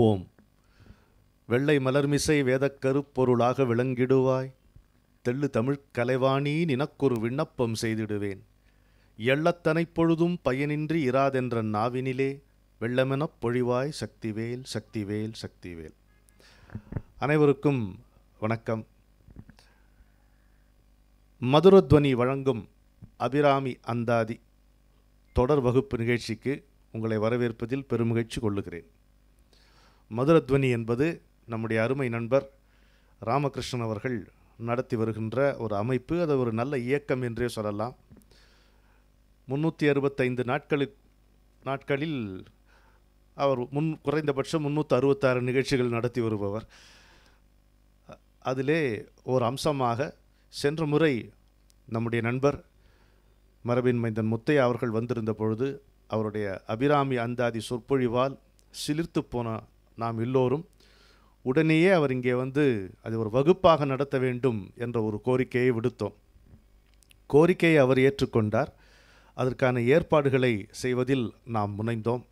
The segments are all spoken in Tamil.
ஓம். வெள்ளை மலர்மிசை வேதக் கருப்பொருளாக விளங்கிடுவாய். தெள்ளு தமிழ்க் கலைவாணி நினக்கொரு விண்ணப்பம் செய்திடுவேன். எள்ளத்தனை பொழுதும் பயனின்றி இராதென்ற நாவினிலே வெள்ளமெனப் பொழிவாய் சக்திவேல் சக்திவேல் சக்திவேல். அனைவருக்கும் வணக்கம். மதுரத்வனி வழங்கும் அபிராமி அந்தாதி தொடர் வகுப்பு நிகழ்ச்சிக்கு உங்களை வரவேற்பதில் பெருமகிழ்ச்சி கொள்ளுகிறேன். மதுரத்வனி என்பது நம்முடைய அருமை நண்பர் ராமகிருஷ்ணன் அவர்கள் நடத்தி வருகின்ற ஒரு அமைப்பு. அது ஒரு நல்ல இயக்கம் என்றே சொல்லலாம். முன்னூற்றி அறுபத்தைந்து நாட்களில் நாட்களில் அவர் முன் குறைந்தபட்சம் முந்நூற்றி அறுபத்தாறு நிகழ்ச்சிகள் நடத்தி வருபவர். அதிலே ஒரு அம்சமாக சென்ற முறை நம்முடைய நண்பர் மரபின் மைந்தன் முத்தையா அவர்கள் வந்திருந்த பொழுது அவருடைய அபிராமி அந்தாதி சொற்பொழிவால் சிலிர்த்து போன நாம் எல்லோரும் உடனேயே அவர் இங்கே வந்து அது ஒரு வகுப்பாக நடத்த வேண்டும் என்ற ஒரு கோரிக்கையை விடுத்தோம். கோரிக்கையை அவர் ஏற்றுக்கொண்டார். அதற்கான ஏற்பாடுகளை செய்வதில் நாம் முனைந்தோம்.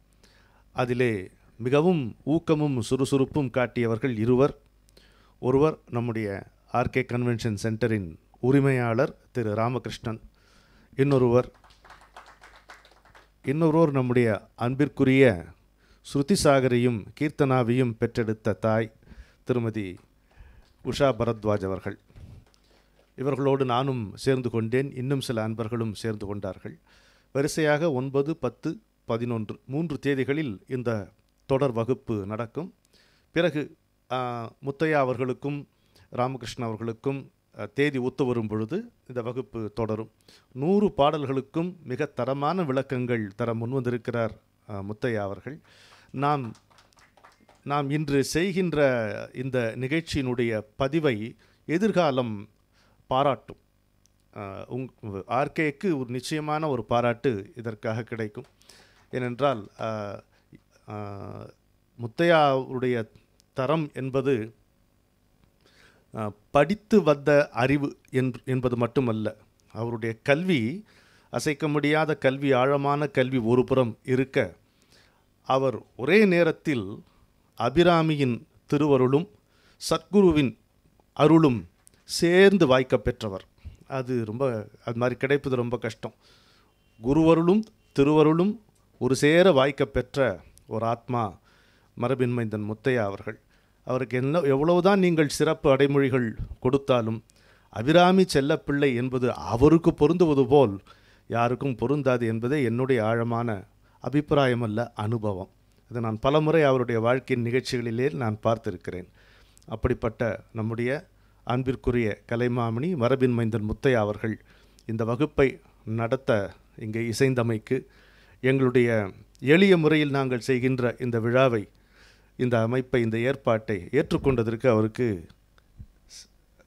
அதிலே மிகவும் ஊக்கமும் சுறுசுறுப்பும் காட்டியவர்கள் இருவர். ஒருவர் நம்முடைய ஆர்கே கன்வென்ஷன் சென்டரின் உரிமையாளர் திரு ராமகிருஷ்ணன். இன்னொருவர் இன்னொருவர் நம்முடைய அன்பிற்குரிய ஸ்ருதிசாகரையும் கீர்த்தனாவையும் பெற்றெடுத்த தாய் திருமதி உஷா பரத்வாஜ் அவர்கள். இவர்களோடு நானும் சேர்ந்து கொண்டேன் இன்னும் சில அன்பர்களும் சேர்ந்து கொண்டார்கள். வரிசையாக ஒன்பது பத்து பதினொன்று மூன்று தேதிகளில் இந்த தொடர் வகுப்பு நடக்கும். பிறகு முத்தையா அவர்களுக்கும் ராமகிருஷ்ணன் அவர்களுக்கும் தேதி ஒத்து வரும் பொழுது இந்த வகுப்பு தொடரும். நூறு பாடல்களுக்கும் மிக தரமான விளக்கங்கள் தர முன்வந்திருக்கிறார் முத்தையா அவர்கள். நாம் நாம் இன்று செய்கின்ற இந்த நிகழ்ச்சியினுடைய பதிவை எதிர்காலம் பாராட்டும். உங் ஆர்கேக்கு ஒரு நிச்சயமான ஒரு பாராட்டு இதற்காக கிடைக்கும். ஏனென்றால் முத்தையாவுடைய தரம் என்பது படித்து வந்த அறிவு என்பது மட்டுமல்ல. அவருடைய கல்வி அசைக்க முடியாத கல்வி ஆழமான கல்வி ஒருபுறம் இருக்க அவர் ஒரே நேரத்தில் அபிராமியின் திருவருளும் சத்குருவின் அருளும் சேர்ந்து வாய்க்க பெற்றவர். அது ரொம்ப அது மாதிரி கிடைப்பது ரொம்ப கஷ்டம். குருவருளும் திருவருளும் ஒரு சேர வாய்க்க பெற்ற ஒரு ஆத்மா மரபின்மை தன் முத்தையா அவர்கள். அவருக்கு என்ன எவ்வளவுதான் நீங்கள் சிறப்பு அடைமொழிகள் கொடுத்தாலும் அபிராமி செல்லப்பிள்ளை என்பது அவருக்கு பொருந்துவது போல் யாருக்கும் பொருந்தாது என்பதே என்னுடைய ஆழமான அபிப்பிராயம் அல்ல அனுபவம். இதை நான் பலமுறை அவருடைய வாழ்க்கையின் நிகழ்ச்சிகளிலே நான் பார்த்திருக்கிறேன். அப்படிப்பட்ட நம்முடைய அன்பிற்குரிய கலைமாமணி மரபின் மைந்தன் முத்தையா அவர்கள் இந்த வகுப்பை நடத்த இங்கே இசைந்தமைக்கு எங்களுடைய எளிய முறையில் நாங்கள் செய்கின்ற இந்த விழாவை இந்த அமைப்பை இந்த ஏற்பாட்டை ஏற்றுக்கொண்டதற்கு அவருக்கு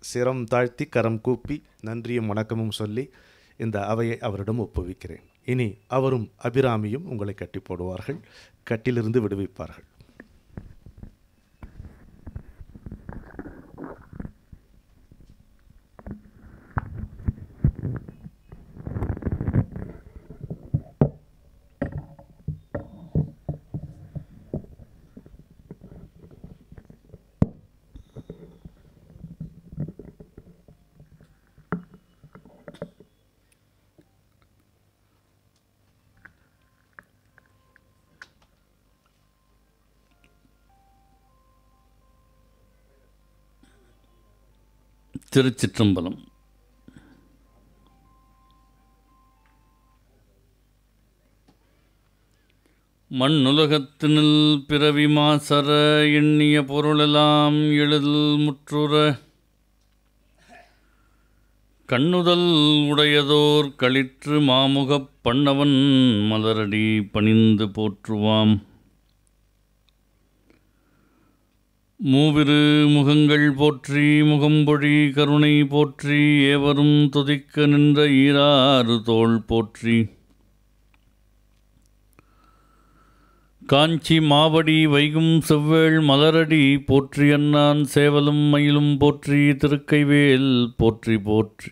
சிரம் தாழ்த்தி கரம் கூப்பி நன்றியும் வணக்கமும் சொல்லி இந்த அவையை அவரிடம் ஒப்புவிக்கிறேன். இனி அவரும் அபிராமியும் உங்களை கட்டி போடுவார்கள் கட்டிலிருந்து விடுவிப்பார்கள். திருச்சிற்றம்பலம். மண்ணுலகத்தினில் பிறவி மாசர எண்ணிய பொருளெல்லாம் எழுதல் முற்றுற. கண்ணுதல் உடையதோர் களிற்று மாமுகப் பண்ணவன் மலரடி பணிந்து போற்றுவாம். மூவிரு முகங்கள் போற்றி முகம்பொழி கருணை போற்றி ஏவரும் துதிக்க நின்ற ஈராறு தோள் போற்றி. காஞ்சி மாவடி வைகும் செவ்வேள் மலரடி போற்றி அண்ணான் சேவலும் மயிலும் போற்றி திருக்கைவேல் போற்றி போற்றி.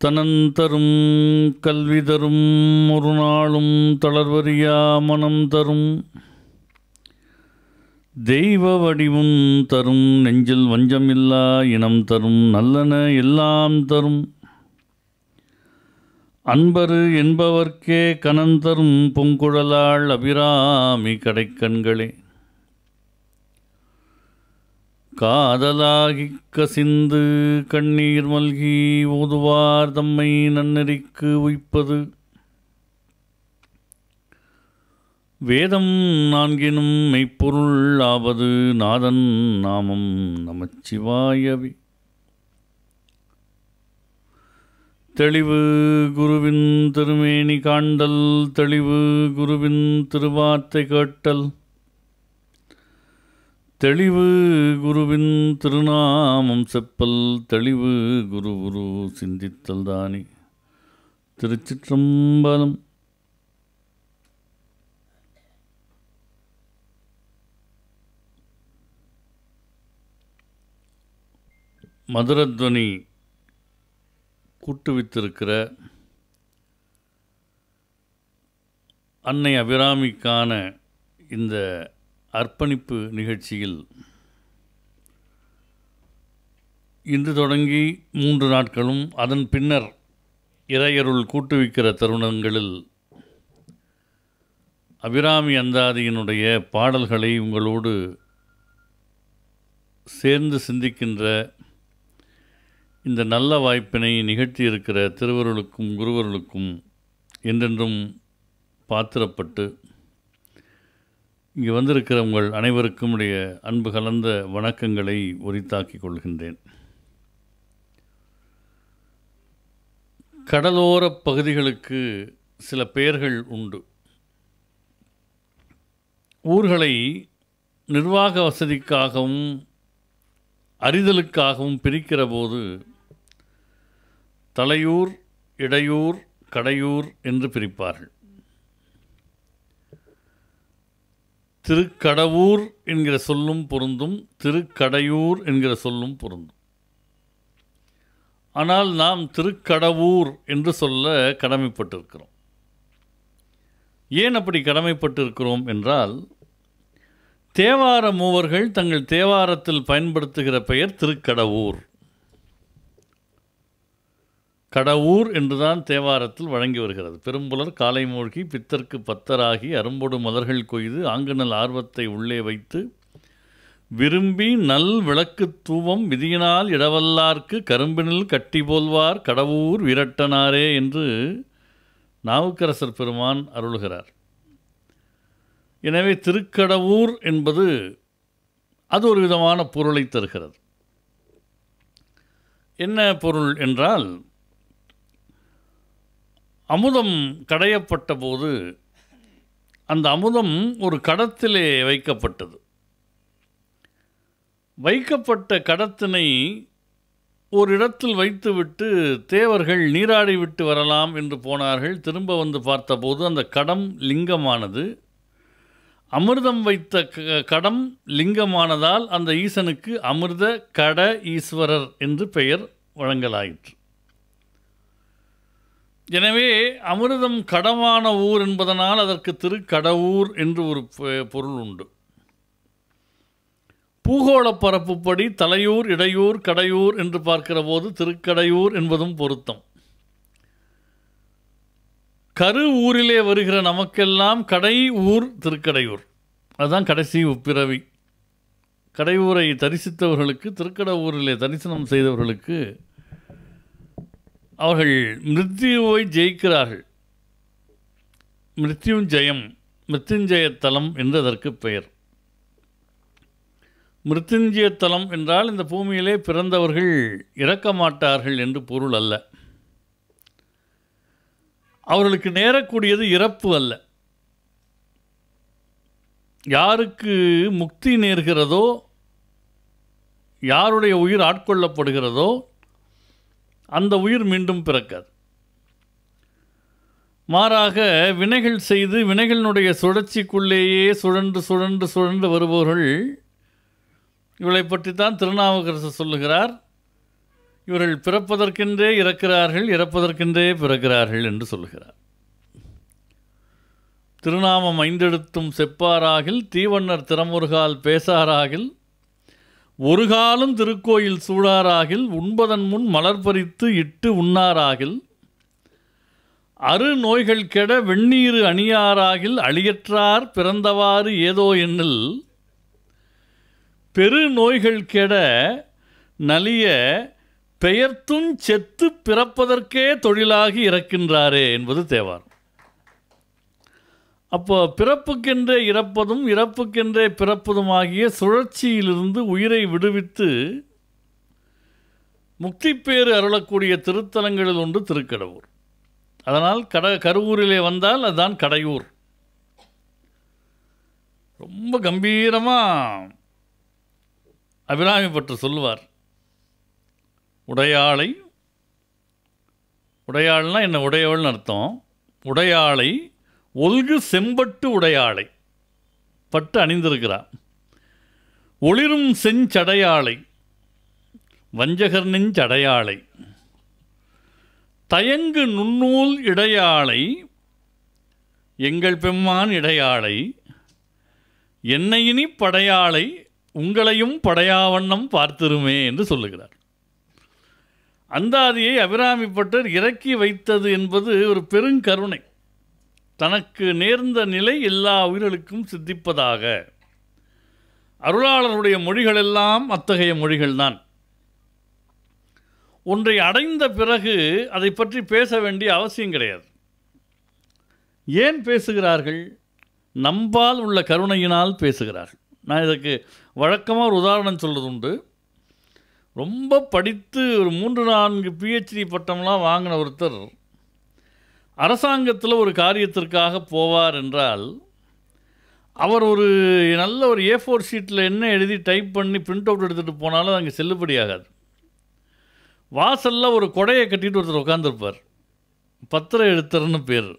தனந்தரும் கல்வி தரும் ஒரு நாளும் தளர்வறியா மனம் தரும். தெய்வ வடிவும் தரும் நெஞ்சில் வஞ்சமில்லா இனம் தரும் நல்லன எல்லாம் தரும். அன்பரு என்பவர்க்கே கனந்தரும் பொங்குழலாள் அபிராமி கடைக்கண்களே. காதலாகிக் கசிந்து கண்ணீர் மல்கி ஓதுவார் தம்மை நன்னெறிக்கு உய்ப்பது. வேதம் நான்கினும் மெய்ப்பொருள் ஆவது நாதன் நாமம் நமச்சிவாயவி. தெளிவு குருவின் திருமேனி காண்டல் தெளிவு குருவின் திருவார்த்தை கேட்டல். தெளிவு குருவின் திருநாமம் செப்பல் தெளிவு குரு குரு சிந்தித்தல் தானே. திருச்சிற்றம்பலம் மதுரத்வனி கூட்டுவித்திருக்கிற அன்னை அபிராமிக்கான இந்த அர்ப்பணிப்பு நிகழ்ச்சியில் இன்று தொடங்கி மூன்று நாட்களும் அதன் பின்னர் இறையருள் கூட்டுவிக்கிற தருணங்களில் அபிராமி அந்தாதியினுடைய பாடல்களை உங்களோடு சேர்ந்து சிந்திக்கின்ற இந்த நல்ல வாய்ப்பினை நிகழ்த்தியிருக்கிற திருவருளுக்கும் குருவருளுக்கும் என்றென்றும் பாத்திரப்பட்டு இங்கே வந்திருக்கிற உங்கள் அனைவருக்கும் உடைய அன்பு கலந்த வணக்கங்களை உரித்தாக்கிக் கொள்கின்றேன். கடலோரப் பகுதிகளுக்கு சில பெயர்கள் உண்டு. ஊர்களை நிர்வாக வசதிக்காகவும் அறிதலுக்காகவும் பிரிக்கிற போது தலையூர் இடையூர் கடையூர் என்று பிரிப்பார்கள். திருக்கடவூர் என்கிற சொல்லும் பொருந்தும் திருக்கடையூர் என்கிற சொல்லும் பொருந்தும். ஆனால் நாம் திருக்கடவூர் என்று சொல்ல கடமைப்பட்டிருக்கிறோம். ஏன் அப்படி கடமைப்பட்டிருக்கிறோம் என்றால் தேவார மூவர்கள் தங்கள் தேவாரத்தில் பயன்படுத்துகிற பெயர் திருக்கடவூர். கடவுர் என்றுதான் தேவாரத்தில் வழங்கி வருகிறது. பெரும்புலர் காலை மூழ்கி பித்தர்க்கு பத்தராகி அரும்பொடு மலர்கள் கொய்து ஆங்குநல் ஆர்வத்தை உள்ளே வைத்து விரும்பி நல் விளக்கு தூவம் விதியினால் இடவல்லார்க்கு கரும்பினில் கட்டி போல்வார் கடவுர் விரட்டனாரே என்று நாவுக்கரசர் பெருமான் அருளுகிறார். எனவே திருக்கடவூர் என்பது அது ஒரு விதமான பொருளை தருகிறது. என்ன பொருள் என்றால் அமுதம் கடையப்பட்ட போது அந்த அமுதம் ஒரு கடத்திலே வைக்கப்பட்டது. வைக்கப்பட்ட கடத்தினை ஒரு இடத்தில் வைத்துவிட்டு தேவர்கள் நீராடி விட்டு வரலாம் என்று போனார்கள். திரும்ப வந்து பார்த்தபோது அந்த கடம் லிங்கமானது. அமிர்தம் வைத்த க- கடம் லிங்கமானதால் அந்த ஈசனுக்கு அமிர்த கட ஈஸ்வரர் என்று பெயர் வழங்கலாயிற்று. எனவே அமிர்தம் கடமான ஊர் என்பதனால் அதற்கு திருக்கடவூர் என்று ஒரு பொருள் உண்டு. பூகோள பரப்புப்படி தலையூர் இடையூர் கடையூர் என்று பார்க்கிற போது திருக்கடையூர் என்பதும் பொருத்தம். கரு ஊரிலே வருகிற நமக்கெல்லாம் கடை ஊர் திருக்கடையூர். அதுதான் கடைசி உப்பிரவி கடையூரை தரிசித்தவர்களுக்கு திருக்கடவுரிலே தரிசனம் செய்தவர்களுக்கு அவர்கள் மிருத்யுவை ஜெயிக்கிறார்கள். மிருத்யுஞ்சயம் மிருத்யுஞ்சய தலம் என்று அதற்கு பெயர். மிருத்யுஞ்சய தலம் என்றால் இந்த பூமியிலே பிறந்தவர்கள் இறக்க மாட்டார்கள் என்று பொருள் அல்ல. அவர்களுக்கு நேரக்கூடியது இறப்பு அல்ல. யாருக்கு முக்தி நேர்கிறதோ யாருடைய உயிர் ஆட்கொள்ளப்படுகிறதோ அந்த உயிர் மீண்டும் பிறக்காது. மாறாக வினைகள் செய்து வினைகளினுடைய சுழற்சிக்குள்ளேயே சுழன்று சுழன்று சுழன்று வருபவர்கள் இவளை பற்றித்தான் திருநாவுக்கரசர் சொல்லுகிறார். இவர்கள் பிறப்பதற்கென்றே இறக்கிறார்கள் இறப்பதற்கென்றே பிறக்கிறார்கள் என்று சொல்லுகிறார். திருநாமம் ஐந்தெடுத்தும் செப்பாராகில் தீவண்ணர் திறமுருகால் பேசாராகில் ஒரு காலம் திருக்கோயில் சூழாராகில் உண்பதன் முன் மலர் பறித்து இட்டு உண்ணாராகில் அரு நோய்கள் கெட வெந்நீரு அணியாராகில் அழியற்றார் பிறந்தவாறு ஏதோ எண்ணில் பெரு நோய்கள் கெட நலிய பெயர்த்தும் செத்து பிறப்பதற்கே தொழிலாகி இறக்கின்றாரே என்பது தேவார் அப்போ பிறப்புக்கென்றே இறப்பதும் இறப்புக்கென்றே பிறப்பதுமாகிய சுழற்சியிலிருந்து உயிரை விடுவித்து முக்திப்பேறு அருளக்கூடிய திருத்தலங்களில் ஒன்று திருக்கடவுர். அதனால் கட கருவூரிலே வந்தால் அதுதான் கடையூர். ரொம்ப கம்பீரமாக அபிராமி பற்று சொல்லுவார். உடையாளை உடையாள்னா என்ன உடையவள்னு அர்த்தம். உடையாளை ஒல்கு செம்பட்டு உடையாளை. பட்டு அணிந்திருக்கிறான் ஒளிரும் செஞ்சடையாளை. வஞ்சகர் நெஞ்சடையாளை. தயங்கு நுண்ணூல் இடையாளை. எங்கள் பெம்மான் இடையாளை. என்னையினி படையாளை. உங்களையும் படையாவண்ணம் பார்த்திருமே என்று சொல்லுகிறார். அந்தாதியை அபிராமிப்பட்டர் இறக்கி வைத்தது என்பது ஒரு பெருங்கருணை. தனக்கு நேர்ந்த நிலை எல்லா உயிர்களுக்கும் சித்திப்பதாக. அருளாளருடைய மொழிகளெல்லாம் அத்தகைய மொழிகள்தான். ஒன்றை அடைந்த பிறகு அதை பற்றி பேச வேண்டிய அவசியம் கிடையாது. ஏன் பேசுகிறார்கள்? நம்பால் உள்ள கருணையினால் பேசுகிறார்கள். நான் இதற்கு வழக்கமாக ஒரு உதாரணம் சொல்வது உண்டு ரொம்ப படித்து ஒரு மூன்று நான்கு பிஹெச்டி பட்டம்லாம் வாங்கின ஒருத்தர் அரசாங்கத்தில் ஒரு காரியத்திற்காக போவார் என்றால் அவர் ஒரு நல்ல ஒரு ஏ ஃபோர் ஷீட்டில் என்ன எழுதி டைப் பண்ணி பிரிண்ட் அவுட் எடுத்துகிட்டு போனாலும் அங்கே செல்லுபடியாகாது வாசலில் ஒரு கொடையை கட்டிட்டு ஒருத்தர் உட்காந்துருப்பார் பத்திர எழுத்தர்னு பேர்.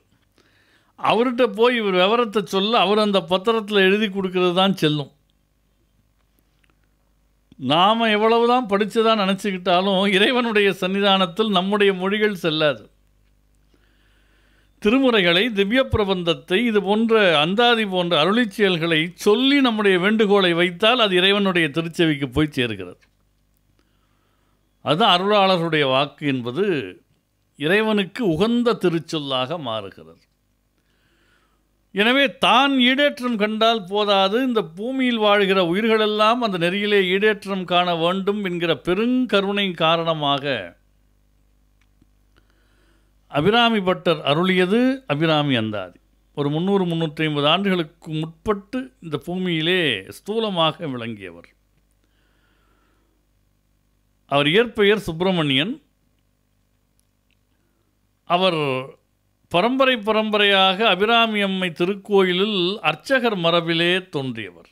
அவர்கிட்ட போய் இவர் விவரத்தை சொல்ல அவர் அந்த பத்திரத்தில் எழுதி கொடுக்கறது தான் செல்லும். நாம் எவ்வளவு தான் படித்ததான் நினச்சிக்கிட்டாலும் இறைவனுடைய சன்னிதானத்தில் நம்முடைய மொழிகள் செல்லாது. திருமுறைகளை திவ்ய பிரபந்தத்தை இது போன்ற அந்தாதி போன்ற அருளி செயல்களை சொல்லி நம்முடைய வேண்டுகோளை வைத்தால் அது இறைவனுடைய திருச்செவிக்கு போய் சேர்கிறது. அதுதான் அருளாளருடைய வாக்கு என்பது இறைவனுக்கு உகந்த திருச்சொல்லாக மாறுகிறது. எனவே தான் ஈடேற்றம் கண்டால் போதாது இந்த பூமியில் வாழ்கிற உயிர்களெல்லாம் அந்த நெறியிலே ஈடேற்றம் காண வேண்டும் என்கிற பெருங்கருணை காரணமாக அபிராமி பட்டர் அருளியது அபிராமி அந்தாதி. ஒரு முந்நூறு முந்நூற்றி ஐம்பது ஆண்டுகளுக்கு முற்பட்டு இந்த பூமியிலே ஸ்தூலமாக விளங்கியவர். அவர் இயற்பெயர் சுப்பிரமணியன். அவர் பரம்பரை பரம்பரையாக அபிராமி அம்மை திருக்கோயிலில் அர்ச்சகர் மரபிலே தோன்றியவர்.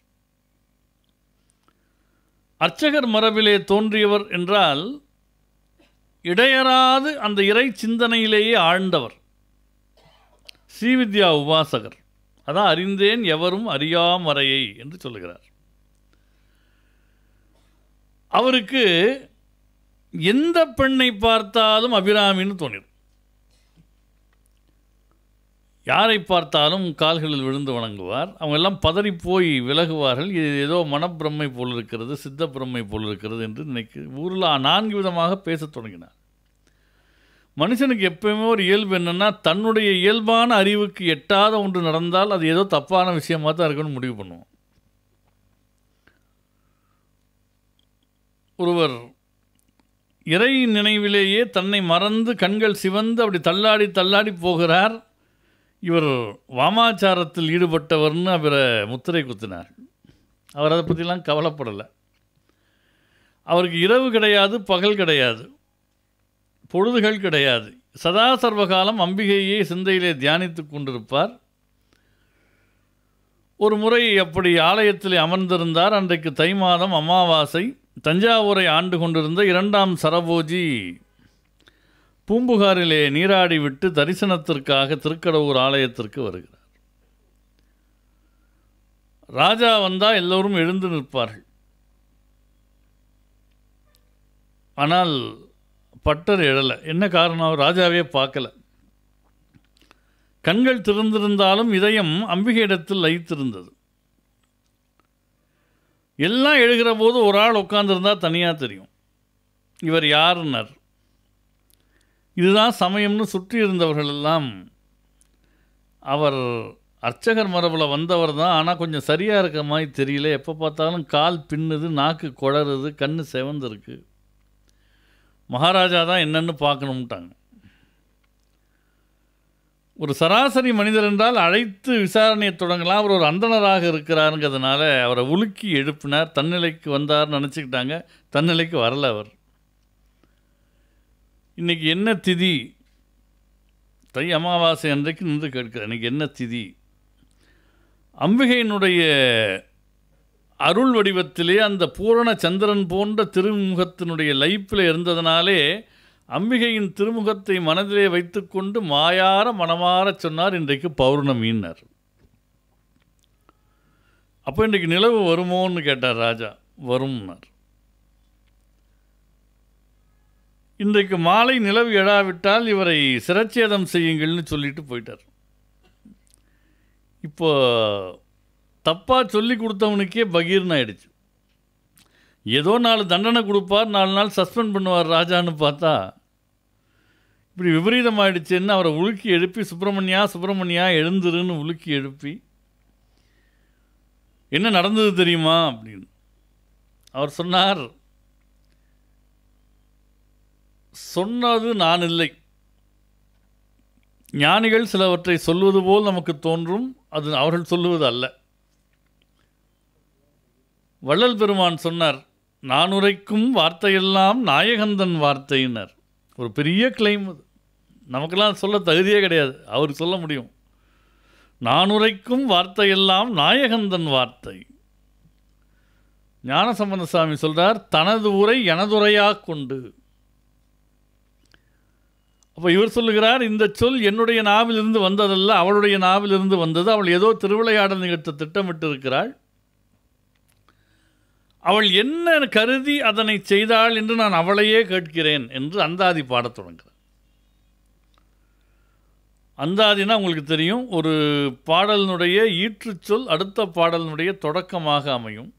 அர்ச்சகர் மரபிலே தோன்றியவர் என்றால் இடையறாது அந்த இறை சிந்தனையிலேயே ஆழ்ந்தவர். ஸ்ரீவித்யா உபாசகர். அதான் அறிந்தேன் எவரும் அறியாமறையை என்று சொல்லுகிறார். அவருக்கு எந்த பெண்ணை பார்த்தாலும் அபிராமின்னு தோணிடும் யாரை பார்த்தாலும் கால்களில் விழுந்து வணங்குவார். அவங்க எல்லாம் பதறி போய் விலகுவார்கள். இது ஏதோ மனப்பிரமை போல் இருக்கிறது சித்த பிரம்மை போல் இருக்கிறது என்று நினைக்க ஊரில் நான்கு விதமாக பேசத் தொடங்கினார். மனுஷனுக்கு எப்பயுமே ஒரு இயல்பு என்னென்னா தன்னுடைய இயல்பான அறிவுக்கு எட்டாத ஒன்று நடந்தால் அது ஏதோ தப்பான விஷயமாக தான் இருக்குன்னு முடிவு பண்ணுவோம். ஒருவர் இறை நினைவிலேயே தன்னை மறந்து கண்கள் சிவந்து அப்படி தள்ளாடி தள்ளாடி போகிறார். இவர் வாமாச்சாரத்தில் ஈடுபட்டவர்னு அவரை முத்திரை குத்தினார். அவர் அதை பற்றிலாம் கவலைப்படலை. அவருக்கு இரவு கிடையாது பகல் கிடையாது பொழுதுகள் கிடையாது. சதா சர்வகாலம் அம்பிகையே சிந்தையிலே தியானித்து கொண்டிருப்பார். ஒரு முறை அப்படி ஆலயத்தில் அமர்ந்திருந்தார். அன்றைக்கு தை மாதம் அமாவாசை. தஞ்சாவூரை ஆண்டு கொண்டிருந்த இரண்டாம் சரபோஜி பூம்புகாரிலே நீராடி விட்டு தரிசனத்திற்காக திருக்கடவுர் ஆலயத்திற்கு வருகிறார். ராஜா வந்தால் எல்லோரும் எழுந்து நிற்பார்கள். ஆனால் பட்டர் எழலை. என்ன காரணம்? ராஜாவே பார்க்கல. கண்கள் திறந்திருந்தாலும் இதயம் அம்பிகையிடத்தில் லயித்திருந்தது. எல்லாம் எழுகிற போது ஒரு ஆள் உட்காந்துருந்தா தனியாக தெரியும். இவர் யாருன்னார்? இதுதான் சமயம்னு சுற்றி இருந்தவர்கள் எல்லாம் அவர் அர்ச்சகர் மரபில் வந்தவர் தான். ஆனால் கொஞ்சம் சரியாக இருக்க மாதிரி தெரியல. எப்போ பார்த்தாலும் கால் பின்னுது நாக்கு குளறுது கண் செவந்திருக்கு. மகாராஜா தான் என்னென்னு பார்க்கணும்ட்டாங்க. ஒரு சராசரி மனிதர் என்றால் அழைத்து விசாரணையை தொடங்கலாம். அவர் ஒரு அந்தணராக இருக்கிறாருங்கிறதுனால அவரை உலுக்கி எழுப்பினார். தன்னிலைக்கு வந்தார்னு நினச்சிக்கிட்டாங்க. தன்னிலைக்கு வரல அவர். இன்றைக்கி என்ன திதி? தை அமாவாசை அன்றைக்கு நின்று கேட்கிறேன் இன்னைக்கு என்ன திதி? அம்பிகையினுடைய அருள் வடிவத்திலே அந்த பூரண சந்திரன் போன்ற திருமுகத்தினுடைய லைப்பில் இருந்ததனாலே அம்பிகையின் திருமுகத்தை மனதிலே வைத்துக்கொண்டு மாயார மனமாற சொன்னார் இன்றைக்கு பௌர்ணமின்னார் அப்போ இன்றைக்கு நிலவு வருமோன்னு கேட்டார் ராஜா. வரும்னார். இன்றைக்கு மாலை நிலவு எழாவிட்டால் இவரை சிரச்சேதம் செய்யுங்கள்னு சொல்லிட்டு போயிட்டார். இப்போ தப்பாக சொல்லி கொடுத்தவனுக்கே பகீர்னு ஆயிடுச்சு. ஏதோ நாலு தண்டனை கொடுப்பார் நாலு நாள் சஸ்பெண்ட் பண்ணுவார் ராஜான்னு பார்த்தா இப்படி விபரீதம் ஆயிடுச்சுன்னு அவரை உலுக்கி எழுப்பி சுப்பிரமணியா சுப்பிரமணியா எழுந்துருன்னு உலுக்கி எழுப்பி என்ன நடந்தது தெரியுமா அப்படின்னு அவர் சொன்னார் சொன்னது நான் இல்லை. ஞானிகள் சிலவற்றை சொல்வது போல் நமக்கு தோன்றும் அது அவர்கள் சொல்லுவது அல்ல. வள்ளல் பெருமான் சொன்னார் நான் உரைக்கும் வார்த்தையெல்லாம் நாயகந்தன் வார்த்தையினர். ஒரு பெரிய கிளைம் அது. நமக்கெல்லாம் சொல்ல தகுதியே கிடையாது. அவருக்கு சொல்ல முடியும். நான் உரைக்கும் வார்த்தையெல்லாம் நாயகந்தன் வார்த்தை. ஞானசம்பந்த சாமி சொல்கிறார் தனது உரை எனதுரையாக கொண்டு. அப்போ இவர் சொல்லுகிறார் இந்த சொல் என்னுடைய நாவிலிருந்து வந்ததல்ல அவளுடைய நாவிலிருந்து வந்தது. அவள் ஏதோ திருவிளையாடல் நிகழ்த்த திட்டமிட்டு இருக்கிறாள் அவள் என்ன கருதி அதனை செய்தாள் என்று நான் அவளையே கேட்கிறேன் என்று அந்தாதி பாடத் தொடங்குகிறார். அந்தாதினா உங்களுக்கு தெரியும் ஒரு பாடலினுடைய ஈற்றுச்சொல் அடுத்த பாடலினுடைய தொடக்கமாக அமையும்.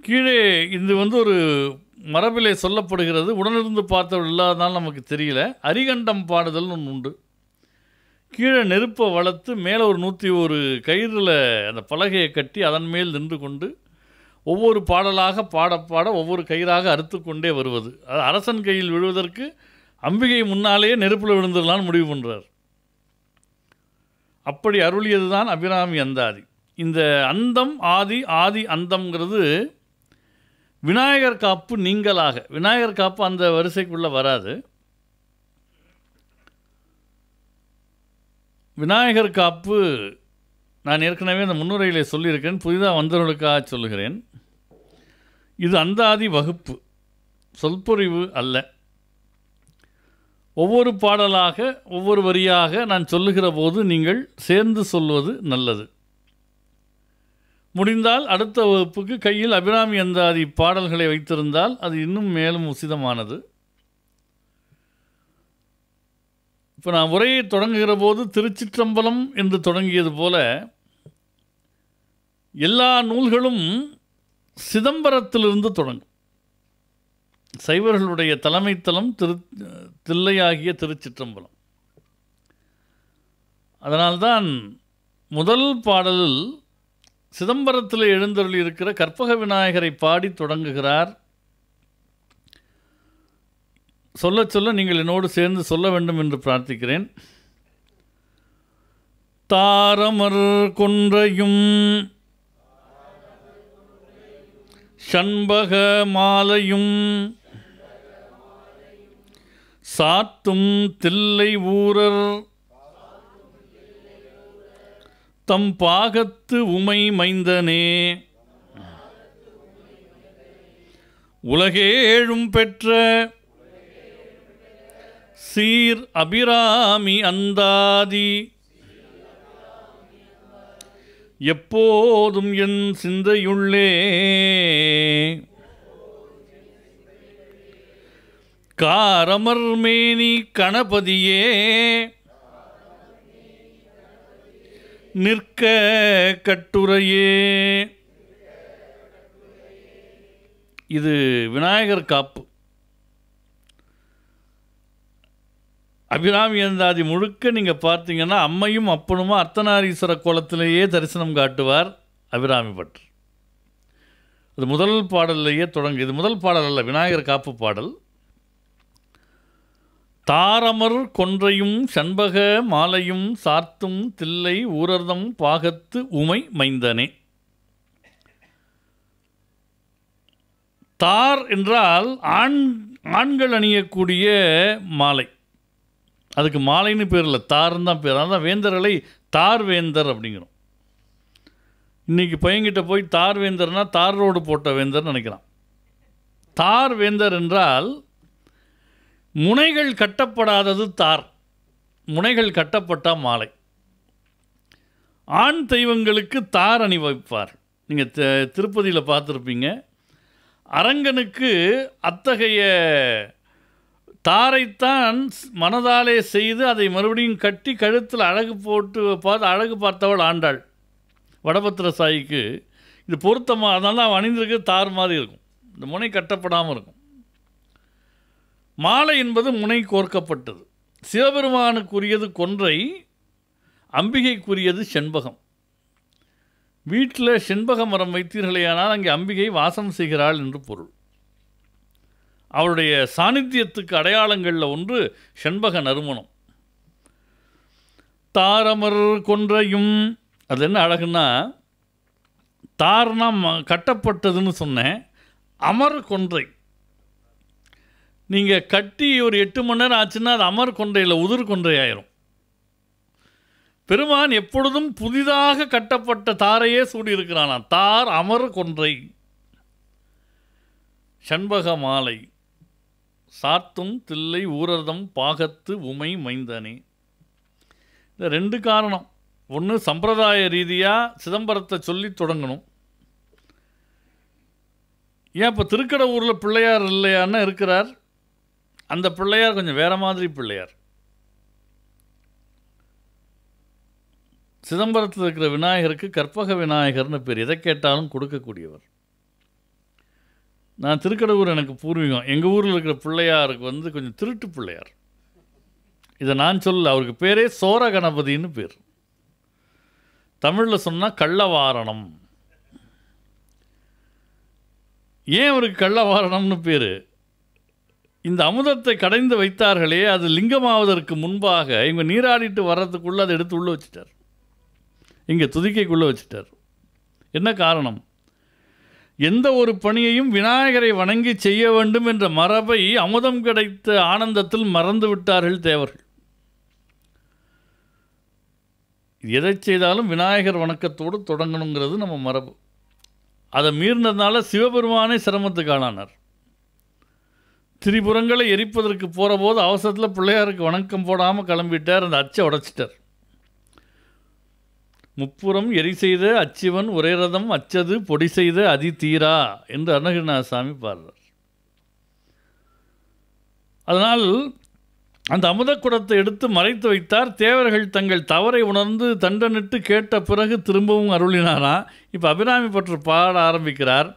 கீழே இது வந்து ஒரு மரபிலே சொல்லப்படுகிறது உடனிருந்து பார்த்தவள் இல்லாததால் நமக்கு தெரியல. அரிகண்டம் பாடுதல்னு ஒன்று உண்டு. கீழே நெருப்பை வளர்த்து மேலே ஒரு நூற்றி ஒரு கயிறில் அந்த பலகையை கட்டி அதன் மேல் நின்று கொண்டு ஒவ்வொரு பாடலாக பாட பாட ஒவ்வொரு கயிறாக அறுத்து கொண்டே வருவது. அது அரசன் கையில் விழுவதற்கு அம்பிகை முன்னாலேயே நெருப்பில் விழுந்துடலான்னு முடிவு பண்ணுறார் அப்படி அருளியது தான் அபிராமி அந்தாதி. இந்த அந்தம் ஆதி ஆதி அந்தம்ங்கிறது விநாயகர் காப்பு நீங்களாக விநாயகர் காப்பு அந்த வரிசைக்குள்ளே வராது. விநாயகர் காப்பு நான் ஏற்கனவே அந்த முன்னுரையிலே சொல்லியிருக்கேன் புதிதாக வந்தவர்களுக்காக சொல்லுகிறேன். இது அந்தாதி வகுப்பு சொல்பொறிவு அல்ல. ஒவ்வொரு பாடலாக ஒவ்வொரு வரியாக நான் சொல்லுகிற போது நீங்கள் சேர்ந்து சொல்வது நல்லது. முடிந்தால் அடுத்த வகுப்புக்கு கையில் அபிராமி அந்தாதி பாடல்களை வைத்திருந்தால் அது இன்னும் மேலும் உசிதமானது. இப்போ நான் உரையை தொடங்குகிற போது திருச்சிற்றம்பலம் என்று தொடங்கியது போல எல்லா நூல்களும் சிதம்பரத்திலிருந்து தொடங்கும். சைவர்களுடைய தலைமைத்தலம் திரு தில்லையாகிய திருச்சிற்றம்பலம். அதனால்தான் முதல் பாடலில் சிதம்பரத்தில் எழுந்தருளி இருக்கிற கற்பக விநாயகரை பாடி தொடங்குகிறார். சொல்ல சொல்ல நீங்கள் என்னோடு சேர்ந்து சொல்ல வேண்டும் என்று பிரார்த்திக்கிறேன். தாரமர் கொன்றையும் ஷண்பக மாலையும் சாத்தும் தில்லை ஊரர் தம் பாகத்து உமை மைந்தனே. உலகேழும் பெற்ற சீர் அபிராமி அந்தாதி. எப்போதும் என் சிந்தையுள்ளே. காரமர்மேனி கணபதியே. நிற்க கட்டுரையே. இது விநாயகர் காப்பு. அபிராமி அந்தாதி முழுக்க நீங்கள் பார்த்தீங்கன்னா அம்மையும் அப்பனுமா அர்த்தநாரீஸ்வர கோலத்திலேயே தரிசனம் காட்டுவார் அபிராமி பற்று அது முதல் பாடல்லையே தொடங்கு இது முதல் பாடல் அல்ல விநாயகர் காப்பு பாடல். தாரமர் கொன்றையும் சண்பக மாலையும் சார்த்தும் தில்லை ஊரர்தம் பாகத்து உமை மைந்தனே. தார் என்றால் ஆண் ஆண்கள் அணியக்கூடிய மாலை. அதுக்கு மாலைன்னு பேர் இல்லை தார்னு தான் பேர். அதான் வேந்தர்களை தார் வேந்தர் அப்படிங்கிறோம். இன்றைக்கி பையன்கிட்ட போய் தார் வேந்தர்னால் தார் ரோடு போட்ட வேந்தர்னு நினைக்கிறான். தார் வேந்தர் என்றால் முனைகள் கட்டப்படாதது தார். முனைகள் கட்டப்பட்டால் மாலை. ஆண் தெய்வங்களுக்கு தார் அணிவிப்பார் நீங்கள் திருப்பதியில் பார்த்துருப்பீங்க. அரங்கனுக்கு அத்தகைய தாரைத்தான் மனதாலே செய்து அதை மறுபடியும் கட்டி கழுத்தில் அழகு போட்டு பார்த்து அழகு பார்த்தவள் ஆண்டாள். வடபத்திர சாயிக்கு இது பொருத்தமாக அதனால அவன் அணிந்திருக்கு தார் மாதிரி இருக்கும். இந்த முனை கட்டப்படாமல் இருக்கும். மாலை என்பது முனை கோர்க்கப்பட்டது. சிவபெருமானுக்குரியது கொன்றை அம்பிகைக்குரியது செண்பகம். வீட்டில் செண்பக மரம் வைத்தீர்களேயானால் அங்கே அம்பிகை வாசம் செய்கிறாள் என்று பொருள். அவருடைய சாநித்தியத்துக்கு அடையாளங்களில் ஒன்று செண்பக நறுமணம். தாரமர் கொன்றையும் அது என்ன அழகுன்னா தார்னா கட்டப்பட்டதுன்னு சொன்னேன் அமர் கொன்றை. நீங்கள் கட்டி ஒரு எட்டு மணி நேரம் ஆச்சுன்னா அது அமர் கொன்றையில் உதிர் கொன்றை ஆயிரும் பெருமான் எப்பொழுதும் புதிதாக கட்டப்பட்ட தாரையே சூடியிருக்கிறானா தார் அமர் கொன்றை. சண்பக மாலை. சாத்தும் தில்லை ஊரதம் பாகத்து உமை மைந்தனே. இந்த ரெண்டு காரணம். ஒன்று சம்பிரதாய ரீதியாக சிதம்பரத்தை சொல்லி தொடங்கணும். ஏன் இப்போ திருக்கடவுரில் பிள்ளையார் இல்லையான்னு இருக்கிறார்? அந்த பிள்ளையார் கொஞ்சம் வேற மாதிரி பிள்ளையார். சிதம்பரத்தில் இருக்கிற விநாயகருக்கு கற்பக விநாயகர்னு பேர். எதை கேட்டாலும் கொடுக்கக்கூடியவர். நான் திருக்கடவுர் எனக்கு பூர்வீகம். எங்கள் ஊரில் இருக்கிற பிள்ளையாருக்கு வந்து கொஞ்சம் திருட்டு பிள்ளையார். இதை நான் சொல்ல அவருக்கு பேரே சோர கணபதின்னு பேர். தமிழில் சொன்னால் கள்ளவாரணம். ஏன் அவருக்கு கள்ளவாரணம்னு பேர்? இந்த அமுதத்தை கடைந்து வைத்தார்களே அது லிங்கமாவதற்கு முன்பாக இவங்க நீராடிட்டு வர்றதுக்குள்ளே அதை எடுத்து உள்ளே வச்சுட்டார். இங்கே துதிக்கைக்குள்ளே வச்சுட்டார். என்ன காரணம்? எந்த ஒரு பணியையும் விநாயகரை வணங்கி செய்ய வேண்டும் என்ற மரபை அமுதம் கிடைத்த ஆனந்தத்தில் மறந்து விட்டார்கள் தேவர்கள். எதை செய்தாலும் விநாயகர் வணக்கத்தோடு தொடங்கணுங்கிறது நம்ம மரபு. அதை மீறினதுனால சிவபெருமானே சிரமத்துக்கு ஆளானார். திரிபுரங்களை எரிப்பதற்கு போகிறபோது அவசரத்தில் பிள்ளையாருக்கு வணக்கம் போடாமல் கிளம்பிட்டார். அந்த அச்சை உடைச்சிட்டார். முப்புறம் எரி செய்த அச்சிவன் ஒரே ரதம் அச்சது பொடி செய்த அதி தீரா என்று அருணகிரிநாத சாமி பாடுறார். அதனால் அந்த அமுதக்குடத்தை எடுத்து மறைத்து வைத்தார். தேவர்கள் தங்கள் தவறை உணர்ந்து தண்டனிட்டு கேட்ட பிறகு திரும்பவும் அருளினாரா? இப்போ அபிராமி பற்று பாட ஆரம்பிக்கிறார்.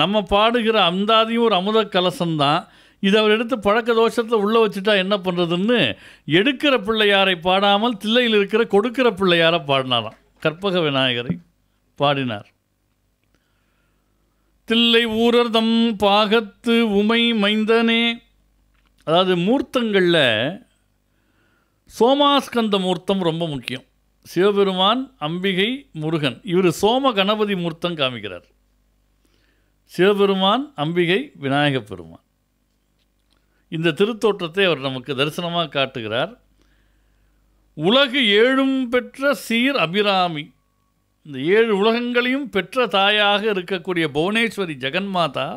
நம்ம பாடுகிற அந்தாதியும் ஒரு அமுத கலசம்தான் இதை அவர் எடுத்து பழக்க தோஷத்தில் உள்ளே வச்சுட்டா என்ன பண்ணுறதுன்னு எடுக்கிற பிள்ளையாரை பாடாமல் தில்லையில் இருக்கிற கொடுக்கிற பிள்ளையாரை பாடினாராம். கற்பக விநாயகரை பாடினார். தில்லை ஊரர்தம் பாகத்து உமை மைந்தனே. அதாவது மூர்த்தங்களில் சோமாஸ்கந்த மூர்த்தம் ரொம்ப முக்கியம். சிவபெருமான் அம்பிகை முருகன். இவர் சோம கணபதி மூர்த்தம் காமிக்கிறார். சிவபெருமான் அம்பிகை விநாயகப் பெருமான். இந்த திருத்தோற்றத்தை அவர் நமக்கு தரிசனமாக காட்டுகிறார். உலகு ஏழும் பெற்ற சீர் அபிராமி. இந்த ஏழு உலகங்களையும் பெற்ற தாயாக இருக்கக்கூடிய புவனேஸ்வரி ஜெகன்மாதா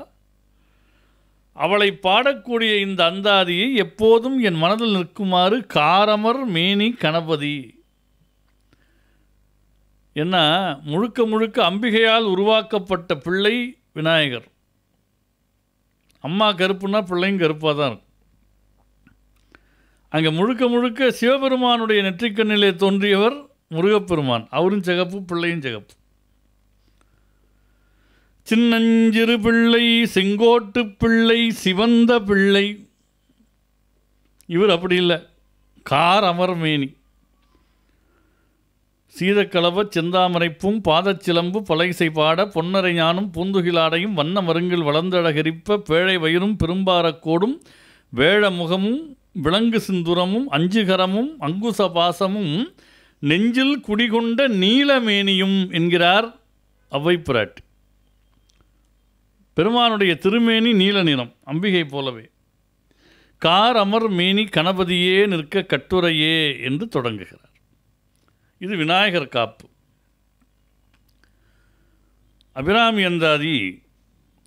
அவளை பாடக்கூடிய இந்த அந்தாதியை எப்போதும் என் மனதில் நிற்குமாறு காரமர் மேனி கணபதி. என்ன முழுக்க முழுக்க அம்பிகையால் உருவாக்கப்பட்ட பிள்ளை விநாயகர். அம்மா கருப்புன்னா பிள்ளையும் கருப்பாக தான் இருக்கும். அங்கே முழுக்க முழுக்க சிவபெருமானுடைய நெற்றிக்கண்ணிலே தோன்றியவர் முருகப்பெருமான். அவரும் சிகப்பு பிள்ளையும் சிகப்பு. சின்னஞ்சிறு பிள்ளை செங்கோட்டு பிள்ளை சிவந்த பிள்ளை. இவர் அப்படி இல்லை. கார் அமர்மேனி. சீதக்கலவ செந்தாமரைப்பும் பாதச்சிலம்பு பலகிசை பாட பொன்னரை ஞானும் பூந்துகிலாடையும் வண்ண மருங்கில் வளர்ந்தழகரிப்ப பேழை வயிறும் பெரும்பாரக்கோடும் வேழ முகமும் விலங்கு சிந்துரமும் அஞ்சுகரமும் அங்குச பாசமும் நெஞ்சில் குடிகொண்ட நீலமேனியும் என்கிறார் அவ்வை பிராட்டி பெருமானுடைய திருமேனி நீல நிறம் அம்பிகை போலவே. கார் அமர் மேனி கணபதியே நிற்க கட்டுரையே என்று தொடங்குகிறார். இது விநாயகர் காப்பு. அபிராமி அந்தாதி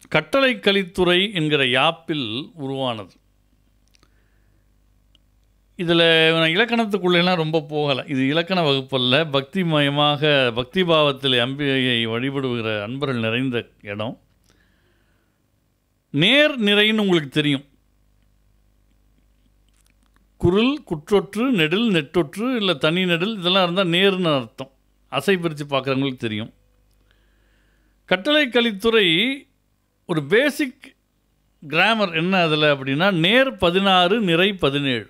கட்டளை கலித்துறை என்கிற யாப்பில் உருவானது. இதில் நான் இலக்கணத்துக்குள்ளெல்லாம் ரொம்ப போகலை. இது இலக்கண வகுப்பல்ல. பக்தி மயமாக பக்தி பாவத்தில் அம்பிகையை வழிபடுகிற அன்பர்கள் நிறைந்த இடம். நேர் நிறைன்னு உங்களுக்கு தெரியும். குரல் குற்றொற்று நெடில் நெட்டொற்று இல்லை தனி நெடில் இதெல்லாம் இருந்தால் நேர்னு அர்த்தம். அசை பிரித்து பார்க்குறவங்களுக்கு தெரியும். கட்டளை கலித்துறை ஒரு பேசிக் கிராமர் என்ன அதில் அப்படின்னா நேர் பதினாறு நிறை பதினேழு.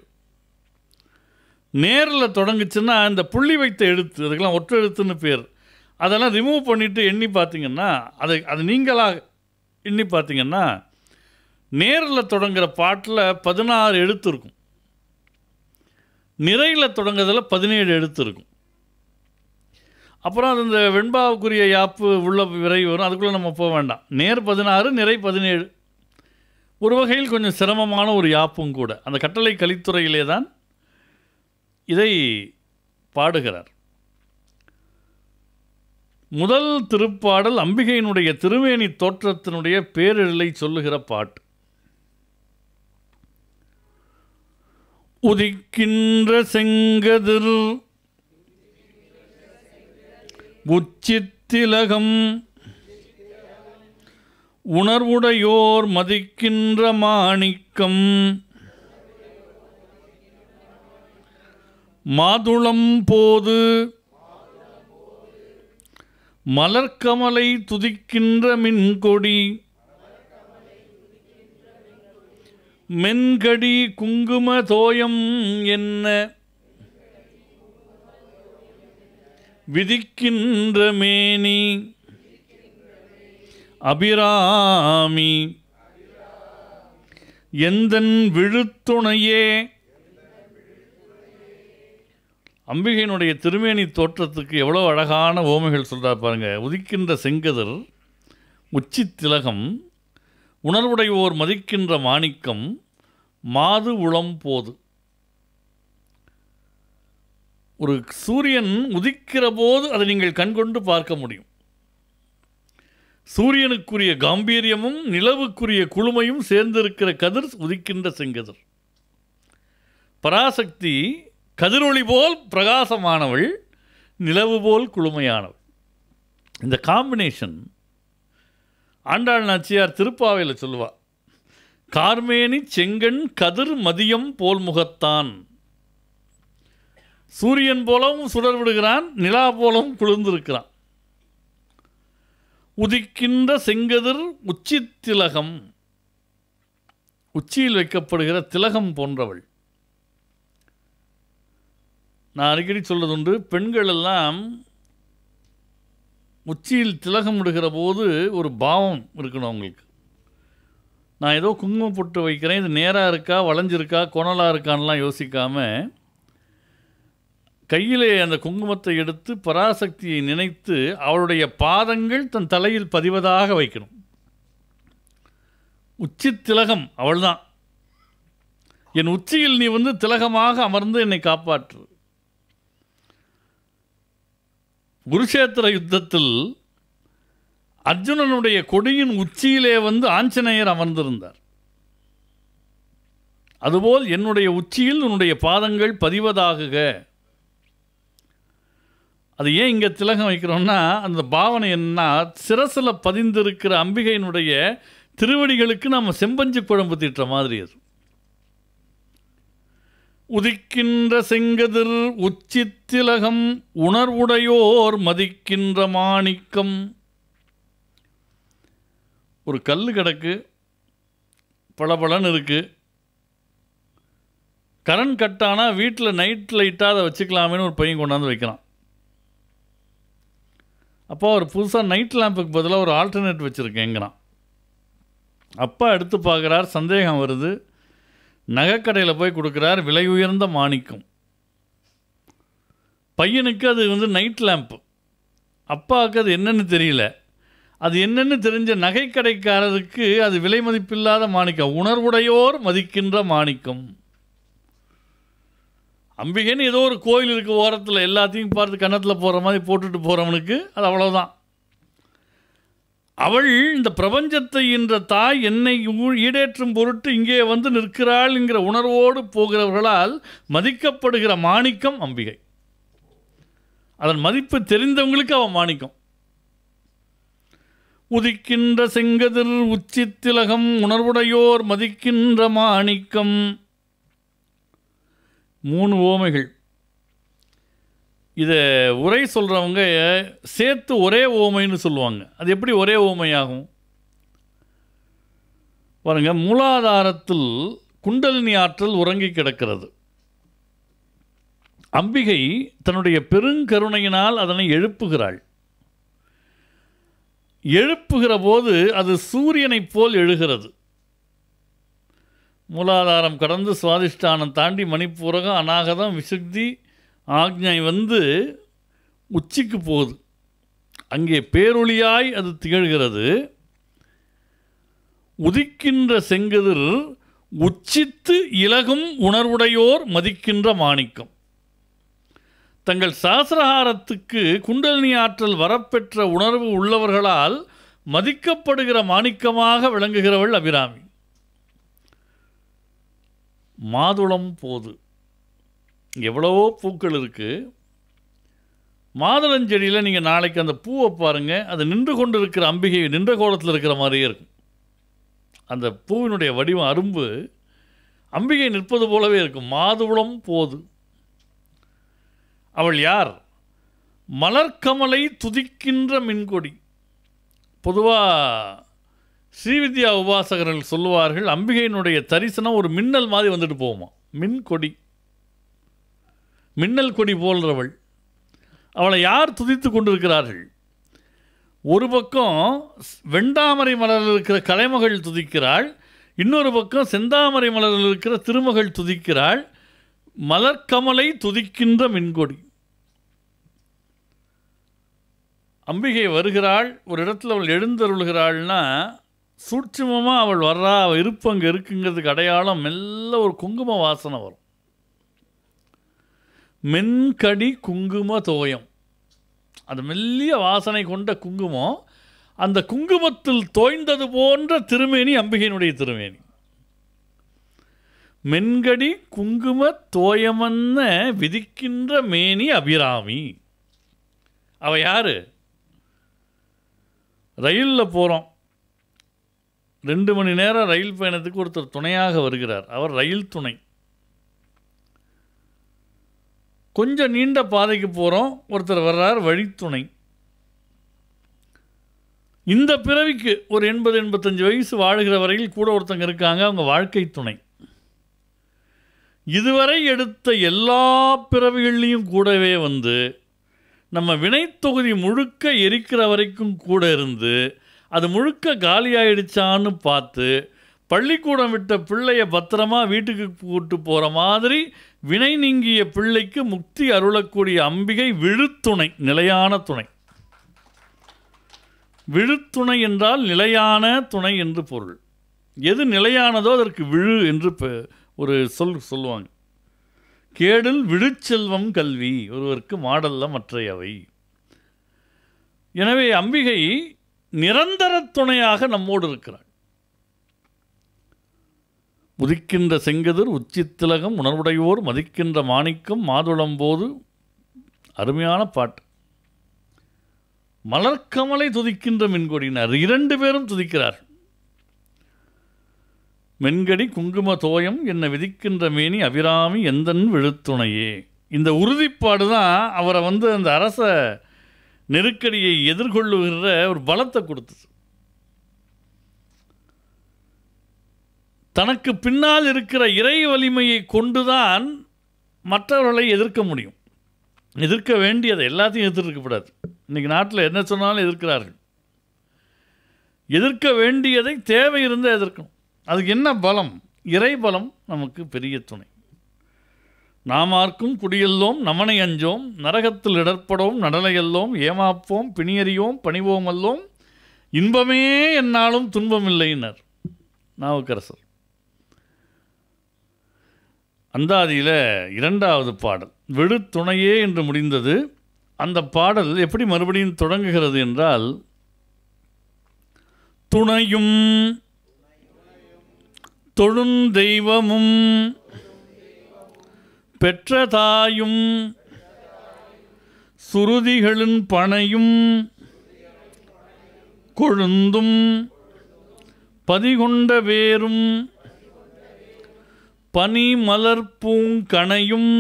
நேரில் தொடங்குச்சுன்னா இந்த புள்ளி வைத்த எழுத்து அதுக்கெல்லாம் ஒற்றை எழுத்துன்னு பேர். அதெல்லாம் ரிமூவ் பண்ணிவிட்டு எண்ணி பார்த்தீங்கன்னா அதை அது நீங்களாக எண்ணி பார்த்தீங்கன்னா நேரில் தொடங்குகிற பாட்டில் பதினாறு எழுத்து இருக்கும். நிறையில் தொடங்குறதில் பதினேழு எழுத்து இருக்கும். அப்புறம் அது இந்த வெண்பாவுக்குரிய யாப்பு உள்ள விரைவு வரும் அதுக்குள்ளே நம்ம போக வேண்டாம். நேர் பதினாறு நிறை பதினேழு. ஒரு வகையில் கொஞ்சம் சிரமமான ஒரு யாப்பும் கூட. அந்த கட்டளை கலித்துறையிலே தான் இதை பாடுகிறார். முதல் திருப்பாடல் அம்பிகையினுடைய திருமேனி தோற்றத்தினுடைய பேரெழிலை சொல்லுகிற பாட்டு. உதிக்கின்ற செங்கதிர். உச்சித்திலகம். உணர்வுடையோர் மதிக்கின்ற மாணிக்கம். மாதுளம் போது. மலர்கமலை துதிக்கின்ற மின்கொடி. மென்கடி குங்கும தோயம் என்ன? விதிக்கின்ற மேனி. அபிராமி. எந்தன் விழுத்துணையே? அம்பிகையினுடைய திருமேனி தோற்றத்துக்கு எவ்வளோ அழகான ஓமைகள் சொல்கிறார் பாருங்க. உதிக்கின்ற செங்கதிர் உச்சி திலகம் உணர்வுடையோர் மதிக்கின்ற மாணிக்கம் மாது உளம் போது. ஒரு சூரியன் உதிக்கிற போது அதை நீங்கள் கண்கொண்டு பார்க்க முடியும். சூரியனுக்குரிய காம்பீரியமும் நிலவுக்குரிய குளுமையும் சேர்ந்திருக்கிற கதிர் உதிக்கின்ற செங்கதிர். பராசக்தி கதிரொளி போல் பிரகாசமானவள் நிலவு போல் குழுமையானவள் இந்த காம்பினேஷன் ஆண்டாள் நாச்சியார் திருப்பாவையில் சொல்லுவாள் கார்மேனி செங்கண் கதிர் மதியம் போல் முகத்தான். சூரியன் போலவும் சுடர் விடுகிறான் நிலா போலவும் குளிர்ந்திருக்கிறான். உதிக்கின்ற செங்கதிர் உச்சி திலகம். உச்சியில் வைக்கப்படுகிற திலகம் போன்றவள். நான் அடிக்கடி சொல்றதுண்டு பெண்கள் எல்லாம் உச்சியில் திலகம் விடுகிற போது ஒரு பாவம் இருக்கணும் அவங்களுக்கு. நான் ஏதோ குங்குமம் போட்டு வைக்கிறேன் இது நேராக இருக்கா வளைஞ்சிருக்கா கொணலாக இருக்கான்லாம் யோசிக்காமல் கையிலே அந்த குங்குமத்தை எடுத்து பராசக்தியை நினைத்து அவளுடைய பாதங்கள் தன் தலையில் பதிவதாக வைக்கணும். உச்சி திலகம் அவள்தான். என் உச்சியில் நீ வந்து திலகமாக அமர்ந்து என்னை காப்பாற்று. குருஷேத்திர யுத்தத்தில் அர்ஜுனனுடைய கொடியின் உச்சியிலே வந்து ஆஞ்சநேயர் அமர்ந்திருந்தார். அதுபோல் என்னுடைய உச்சியில் உன்னுடைய பாதங்கள் பதிவதாகுக. அது ஏன் இங்கே திலகம் வைக்கிறோம்னா அந்த பாவனை என்ன சிரசில் பதிந்திருக்கிற அம்பிகையினுடைய திருவடிகளுக்கு நம்ம செம்பஞ்சு குழம்பு தீட்டுற மாதிரி அது. உதிக்கின்ற செங்கதிர் உச்சித்திலகம் உணர்வுடையோர் மதிக்கின்ற மாணிக்கம். ஒரு கல் கிடக்கு பளபளன்னு இருக்கு. கரண்ட் கட் ஆனால் வீட்டில் நைட் லைட்டாக அதை வச்சுக்கலாமேன்னு ஒரு பையன் கொண்டாந்து வைக்கிறான். அப்போ ஒரு புதுசாக நைட் லேம்புக்கு பதிலாக ஒரு ஆல்டர்னேட் வச்சுருக்கேங்கிறான். அப்பா எடுத்து பார்க்குறார் சந்தேகம் வருது. நகைக்கடையில் போய் கொடுக்குறார் விலை உயர்ந்த மாணிக்கம். பையனுக்கு அது வந்து நைட் லேம்ப் அப்பாவுக்கு அது என்னென்னு தெரியல. அது என்னென்னு தெரிஞ்ச நகைக்கடைக்காரருக்கு அது விலை மதிப்பில்லாத மாணிக்கம். உணர்வுடையோர் மதிக்கின்ற மாணிக்கம். அம்பிகைன்னு ஏதோ ஒரு கோயில் இருக்குது ஓரத்தில் எல்லாத்தையும் பார்த்து கன்னத்தில் போகிற மாதிரி போட்டுட்டு போகிறவனுக்கு அது அவ்வளோதான் அவள் இந்த பிரபஞ்சத்தை என்ற தாய் என்னை ஈடேற்றும் பொருட்டு இங்கே வந்து நிற்கிறாள் என்கிற உணர்வோடு போகிறவர்களால் மதிக்கப்படுகிற மாணிக்கம் அம்பிகை. அதன் மதிப்பு தெரிந்தவங்களுக்கு அவன் மாணிக்கம். உதிக்கின்ற செங்கதிர் உச்சித்திலகம் உணர்வுடையோர் மதிக்கின்ற மாணிக்கம். மூணு ஓமைகள். இதை உரை சொல்கிறவங்க சேர்த்து ஒரே ஓமைன்னு சொல்லுவாங்க. அது எப்படி ஒரே ஓமையாகும்? பாருங்க மூலாதாரத்தில் குண்டலினி ஆற்றல் உறங்கி கிடக்கிறது. அம்பிகை தன்னுடைய பெருங்கருணையினால் அதனை எழுப்புகிறாள். எழுப்புகிற போது அது சூரியனைப் போல் எழுகிறது. மூலாதாரம் கடந்து சுவாதிஷ்டானம் தாண்டி மணிப்பூரகம் அநாகதம் விசுக்தி ஆக்ஞை வந்து உச்சிக்கு போகுது. அங்கே பேரொளியாய் அது திகழ்கிறது. உதிக்கின்ற செங்கதிர் உச்சித்து இலகும் உணர்வுடையோர் மதிக்கின்ற மாணிக்கம். தங்கள் சாஸ்திரஹாரத்துக்கு குண்டலினி ஆற்றல் வரப்பெற்ற உணர்வு உள்ளவர்களால் மதிக்கப்படுகிற மாணிக்கமாக விளங்குகிறவள் அபிராமி. மாதுளம் போது. எவ்வளவோ பூக்கள் இருக்குது மாதுளஞ்செடியில் நீங்கள் நாளைக்கு அந்த பூவை பாருங்கள் அது நின்று கொண்டு இருக்கிற அம்பிகை நின்ற கோலத்தில் இருக்கிற மாதிரியே இருக்கும். அந்த பூவினுடைய வடிவம் அரும்பு அம்பிகை நிற்பது போலவே இருக்கும். மாதுளம் போது. அவள் யார்? மலர்கமலை துதிக்கின்ற மின்கொடி. பொதுவாக ஸ்ரீவித்யா உபாசகர்கள் சொல்லுவார்கள் அம்பிகையினுடைய தரிசனம் ஒரு மின்னல் மாதிரி வந்துட்டு போவோமா மின்கொடி. மின்னல் கொடி போன்றவள் அவளை யார் துதித்து கொண்டிருக்கிறார்கள்? ஒரு பக்கம் வெண்டாமரை மலரில் இருக்கிற கலைமகள் துதிக்கிறாள் இன்னொரு பக்கம் செந்தாமரை மலரில் இருக்கிற திருமகள் துதிக்கிறாள் மலர்கமலை துதிக்கின்ற மின்கொடி. அம்பிகை வருகிறாள் ஒரு இடத்துல அவள் எழுந்தருள்கிறாள்னா சூட்சுமமாக அவள் வர்றா அவள் இருப்பு அங்கே இருக்குங்கிறதுக்கு அடையாளம் மெல்ல ஒரு குங்கும வாசனை வரும். மென்கடி குங்கும தோயம். அது மெல்லிய வாசனை கொண்ட குங்குமம். அந்த குங்குமத்தில் தோய்ந்தது போன்ற திருமேனி அம்பிகையினுடைய திருமேனி. மென்கடி குங்கும தோயமன்ன விதிக்கின்ற மேனி அபிராமி. அவ யாரு? ரயிலில் போகிறோம் ரெண்டு மணி நேரம் ரயில் பயணத்துக்கு ஒருத்தர் துணையாக வருகிறார். அவர் ரயில் துணை. கொஞ்சம் நீண்ட பாதைக்கு போகிறோம் ஒருத்தர் வர்றார் வழித்துணை. இந்த பிறவிக்கு ஒரு எண்பது எண்பத்தஞ்சு வயசு வாழுகிற வரையில் கூட ஒருத்தங்க இருக்காங்க. அவங்க வாழ்க்கை துணை. இதுவரை எடுத்த எல்லா பிறவிகள்லையும் கூடவே வந்து நம்ம வினைத்தொகுதி முழுக்க எரிக்கிற வரைக்கும் கூட இருந்து அது முழுக்க காலியாயிடுச்சான்னு பார்த்து பள்ளிக்கூடம் விட்ட பிள்ளைய பத்திரமா வீட்டுக்கு கூட்டு போகிற மாதிரி வினை நீங்கிய பிள்ளைக்கு முக்தி அருளக்கூடிய அம்பிகை விழுத்துணை நிலையான துணை. விழுத்துணை என்றால் நிலையான துணை என்று பொருள். எது நிலையானதோ அதற்கு விழு என்று பெ- ஒரு சொல் சொல்லுவாங்க. கேடில் விழுச்செல்வம் கல்வி ஒருவருக்கு மாடல்ல மற்றையவை எனவே அம்பிகை நிரந்தர துணையாக நம்மோடு இருக்கிறாள். உதிக்கின்ற செங்கதிர் உச்சித்திலகம் உணர்வுடையோர் மதிக்கின்ற மாணிக்கம் மாதுளம்போது. அருமையான பாட்டு. மலர்க்கமலை துதிக்கின்ற மின்கொடியினர் இரண்டு பேரும் துதிக்கிறார் மென்கடி குங்கும தோயம் என்னை விதிக்கின்ற மேனி அபிராமி எந்தன் விழுத்துணையே. இந்த உறுதிப்பாடு தான் அவரை வந்து அந்த அரச நெருக்கடியை எதிர்கொள்ளுகிற ஒரு பலத்தை கொடுத்தது. தனக்கு பின்னால் இருக்கிற இறை வலிமையை கொண்டுதான் மற்றவர்களை எதிர்க்க முடியும். எதிர்க்க வேண்டியதை எல்லாத்தையும் எதிர்க்கக்கூடாது இன்றைக்கி நாட்டில் என்ன சொன்னாலும் எதிர்க்கிறார்கள். எதிர்க்க வேண்டியதை தேவை இருந்தால் எதிர்க்கணும். அதுக்கு என்ன பலம்? இறை பலம் நமக்கு பெரிய துணை. நாமார்க்கும் குடியெல்லோம் நமனை அஞ்சோம் நரகத்தில் இடர்படோம் நடலையல்லோம் ஏமாப்போம் பிணியறியோம் பணிவோம் அல்லோம். இன்பமே என்னாலும் துன்பமில்லைனர் நாவுக்கரசர். அந்தாதியில் இரண்டாவது பாடல் விடுத்துணையே என்று முடிந்தது. அந்த பாடல் எப்படி மறுபடியும் தொடங்குகிறது என்றால் துணையும் தொழுந்தெய்வமும் பெற்ற தாயும் சுருதிகளின் பனையும் கொழுந்தும் பதிகொண்ட வேரும் பனி மலர் பூங்கணையும்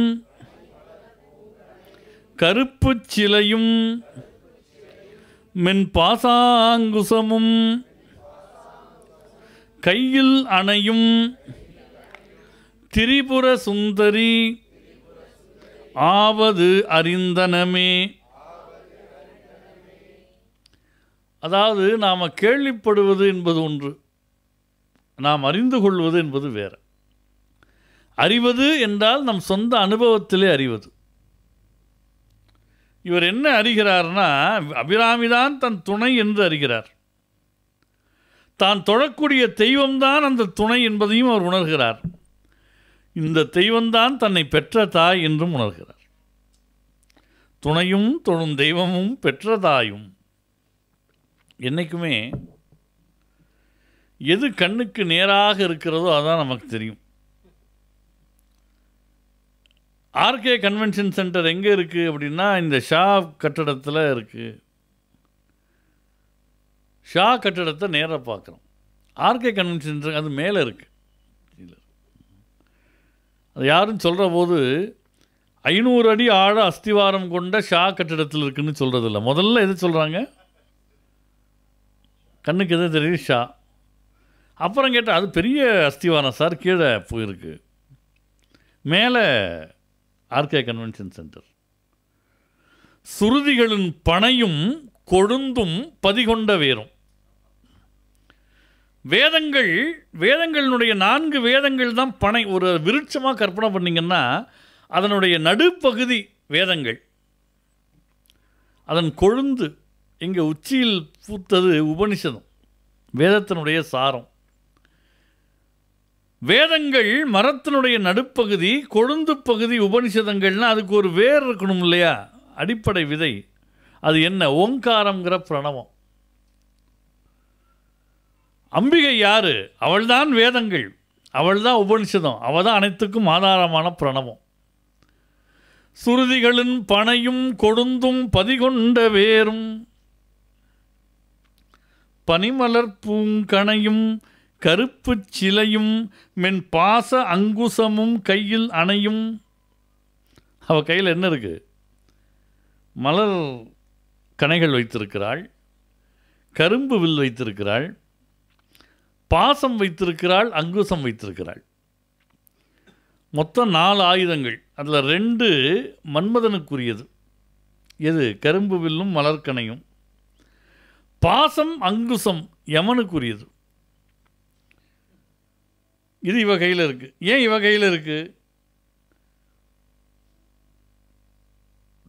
கருப்புச் சிலையும் மென் பாசாங்குசமும் கையில் அணையும் திரிபுர சுந்தரி ஆவது அறிந்தனமே. அதாவது நாம் கேள்விப்படுவது என்பது ஒன்று நாம் அறிந்து கொள்வது என்பது வேறு. அறிவது என்றால் நம் சொந்த அனுபவத்திலே அறிவது. இவர் என்ன அறிகிறார்னா அபிராமிதான் தன் துணை என்று அறிகிறார். தான் தொழக்கூடிய தெய்வம்தான் அந்த துணை என்பதையும் அவர் உணர்கிறார். இந்த தெய்வம்தான் தன்னை பெற்ற தாய் என்றும் உணர்கிறார். துணையும் தொழும் தெய்வமும் பெற்ற தாயும். என்றைக்குமே எது கண்ணுக்கு நேராக இருக்கிறதோ அதான் நமக்கு தெரியும். ஆர்கே கன்வென்ஷன் சென்டர் எங்கே இருக்குது அப்படின்னா இந்த ஷா கட்டடத்தில் இருக்குது ஷா கட்டடத்தை நேராக பார்க்குறோம். ஆர்கே கன்வென்ஷன் சென்டர் அது மேலே இருக்குது அது யாரும் சொல்கிற போது ஐநூறு அடி ஆழ அஸ்திவாரம் கொண்ட ஷா கட்டிடத்தில் இருக்குன்னு சொல்கிறதில்ல முதல்ல எது சொல்கிறாங்க கண்ணுக்கு எது தெரியுது? ஷா. அப்புறம் கேட்டால் அது பெரிய அஸ்திவாரம் சார் கீழே போயிருக்கு. மேலே ஆர்கே கன்வென்ஷன் சென்டர். சுருதிகளின் பனையும் கொழுந்தும் பதிகொண்ட வேரும். வேதங்கள் வேதங்களினுடைய நான்கு வேதங்கள் தான் பனை ஒரு விருட்சமாக கற்பனை பண்ணிங்கன்னா அதனுடைய நடுப்பகுதி வேதங்கள். அதன் கொழுந்து இங்கே உச்சியில் பூத்தது உபனிஷதம் வேதத்தினுடைய சாரம். வேதங்கள் மரத்தினுடைய நடுப்பகுதி கொழுந்து பகுதி உபனிஷதங்கள்னா அதுக்கு ஒரு வேர் இருக்கணும் இல்லையா? அடிப்படை விதை. அது என்ன? ஓங்காரங்கிற பிரணவம். அம்பிகை யாரு? அவள்தான் வேதங்கள். அவள்தான் உபனிஷதம். அவள் தான் அனைத்துக்கும் ஆதாரமான பிரணவம். சுருதிகளின் பனையும் கொழுந்தும் பதிகொண்ட வேரும். பனிமலர் பூங்கனையும் கருப்புச் சிலையும் மென் பாச அங்குசமும் கையில் அணையும். அவ கையில் என்ன இருக்கு? மலர் கணைகள் வைத்திருக்கிறாள். கரும்பு வில் வைத்திருக்கிறாள். பாசம் வைத்திருக்கிறாள் அங்குசம் வைத்திருக்கிறாள். மொத்தம் நாலு ஆயுதங்கள். அதில் ரெண்டு மன்மதனுக்குரியது. எது? கரும்பு வில்லும் மலர்கனையும் பாசம் அங்குசம் யமனுக்குரியது. இது இவ கையில் இருக்குது ஏன் இவ கையில் இருக்குது